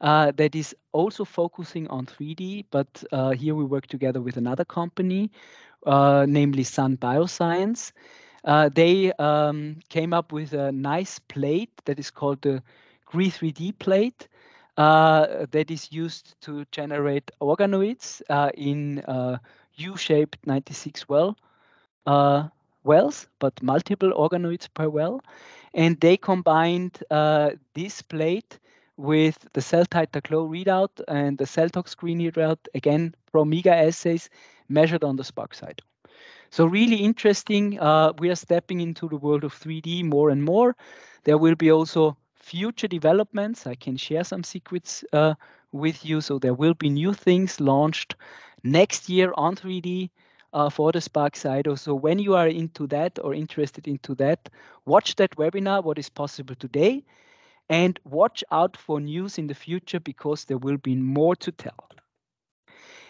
uh, that is also focusing on 3D, but uh, here we work together with another company, uh, namely Sun Bioscience. Uh, they um, came up with a nice plate that is called the GRI3D plate, uh, that is used to generate organoids uh, in U-shaped 96 well wells, but multiple organoids per well. And they combined uh, this plate with the CellTiter-Glo readout and the CellTox Green readout, again, Promega assays measured on the Spark Cyto. So really interesting. Uh, we are stepping into the world of 3D more and more. There will be also future developments. I can share some secrets uh, with you. So there will be new things launched next year on 3D uh, for the Spark Cyto. So when you are into that or interested into that, watch that webinar, what is possible today, and watch out for news in the future because there will be more to tell.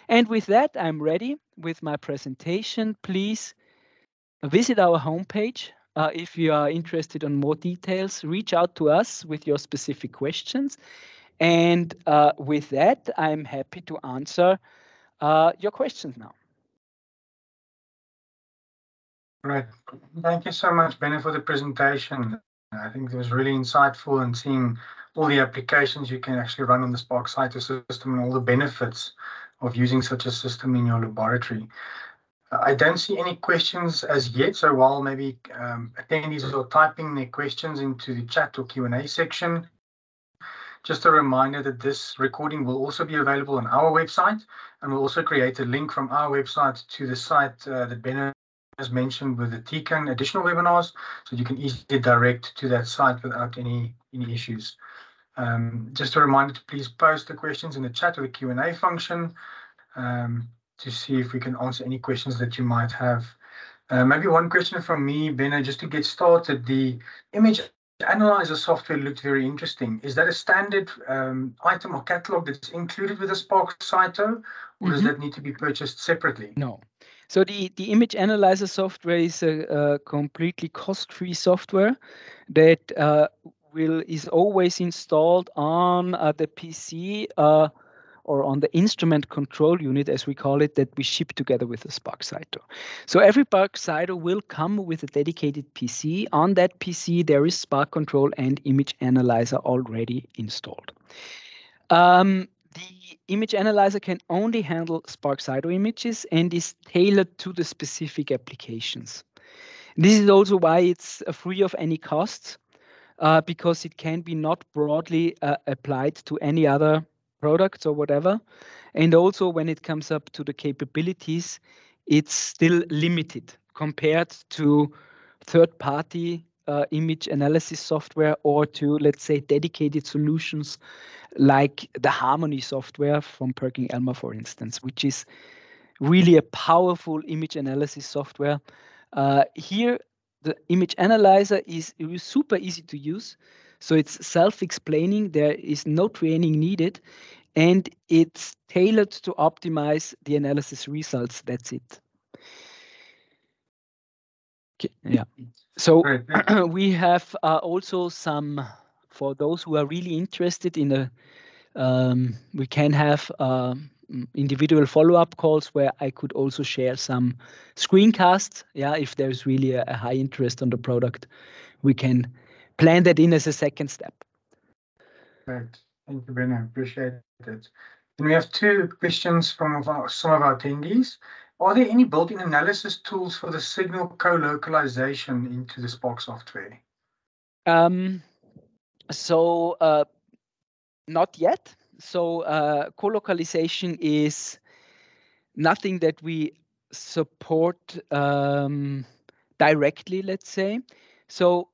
And with that, I'm ready with my presentation. Please visit our homepage, uh, if you are interested in more details, reach out to us with your specific questions. And uh, with that, I'm happy to answer uh, your questions now.
Right. Thank you so much, Benny, for the presentation. I think it was really insightful and seeing all the applications you can actually run on the Spark Cyto system and all the benefits of using such a system in your laboratory. I don't see any questions as yet, so while maybe um, attendees are typing their questions into the chat or Q&A section, just a reminder that this recording will also be available on our website, and we'll also create a link from our website to the site uh, that Ben has mentioned with the Tecan additional webinars, so you can easily direct to that site without any, any issues. Um, just a reminder to please post the questions in the chat or the Q&A function. Um, to see if we can answer any questions that you might have. Uh, maybe one question from me, Benno, just to get started. The image analyzer software looked very interesting. Is that a standard um, item or catalog that's included with the Spark Cyto, or mm -hmm. does mm-hmm. that need to be purchased separately?
No. So the, the image analyzer software is a, a completely cost-free software that uh, will is always installed on uh, the PC uh, or on the instrument control unit, as we call it, that we ship together with the Spark Cyto. So every Spark Cyto will come with a dedicated PC. On that PC, there is Spark Control and Image Analyzer already installed. Um, the image analyzer can only handle Spark Cyto images and is tailored to the specific applications. This is also why it's uh, free of any costs, uh, because it can be not broadly uh, applied to any other products or whatever. And also when it comes up to the capabilities, it's still limited compared to third-party uh, image analysis software or to, let's say, dedicated solutions like the Harmony software from Perkin Elmer, for instance, which is really a powerful image analysis software. Uh, here, the image analyzer is, super easy to use. So it's self-explaining. There is no training needed, and it's tailored to optimize the analysis results. That's it. Okay. Yeah. So
Great.
we have uh, also some for those who are really interested in a. Um, we can have um, individual follow-up calls where I could also share some screencasts. Yeah, if there's really a, a high interest on the product, we can plan that in as a second step.
Great. Thank you, Benno. Appreciate it. And we have two questions from our, some of our attendees. Are there any built-in analysis tools for the signal co-localization into the Spark software?
Um, so uh, not yet. So uh, co-localization is nothing that we support um, directly, let's say. So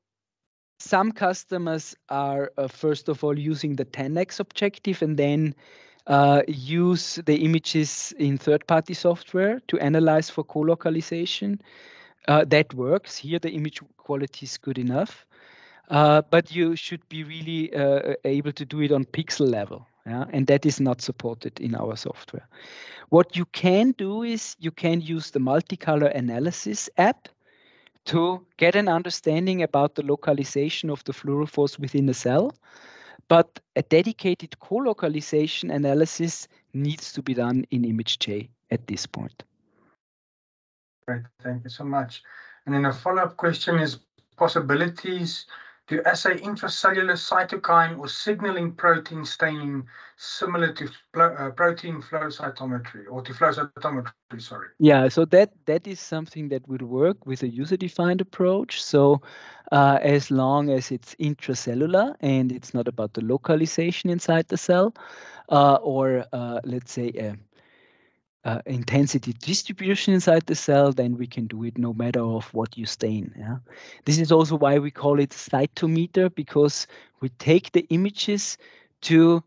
some customers are uh, first of all using the 10x objective and then uh, use the images in third-party software to analyze for co-localization. Uh, that works. Here the image quality is good enough. Uh, but you should be really uh, able to do it on pixel level. Yeah? And that is not supported in our software. What you can do is you can use the multicolor analysis app to get an understanding about the localization of the fluorophores within a cell. But a dedicated co-localization analysis needs to be done in ImageJ at this point.
Great, thank you so much. And then a follow-up question is possibilities to assay intracellular cytokine or signaling protein staining similar to uh, protein flow cytometry or to flow cytometry, sorry.
Yeah, so that that is something that will work with a user-defined approach. So uh, as long as it's intracellular and it's not about the localization inside the cell, uh, or uh, let's say a uh, intensity distribution inside the cell, then we can do it no matter of what you stain. Yeah, this is also why we call it cytometer because we take the images to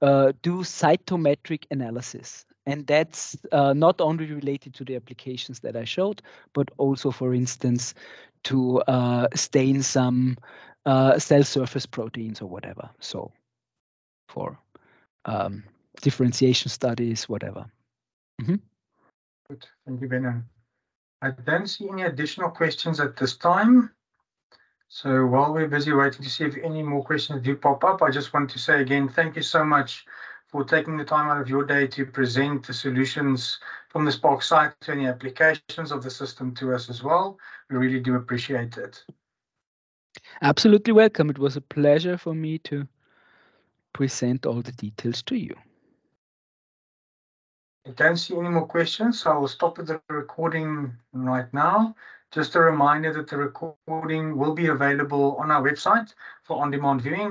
uh, do cytometric analysis, and that's uh, not only related to the applications that I showed, but also, for instance, to uh, stain some uh, cell surface proteins or whatever. So, for um, differentiation studies, whatever.
Mm-hmm. Good. Thank you, Benno. I don't see any additional questions at this time. So while we're busy waiting to see if any more questions do pop up, I just want to say again, thank you so much for taking the time out of your day to present the solutions from the Spark Cyto and the applications of the system to us as well. We really do appreciate it.
Absolutely welcome. It was a pleasure for me to present all the details to you.
I don't see any more questions, so I will stop the recording right now. Just a reminder that the recording will be available on our website for on-demand viewing.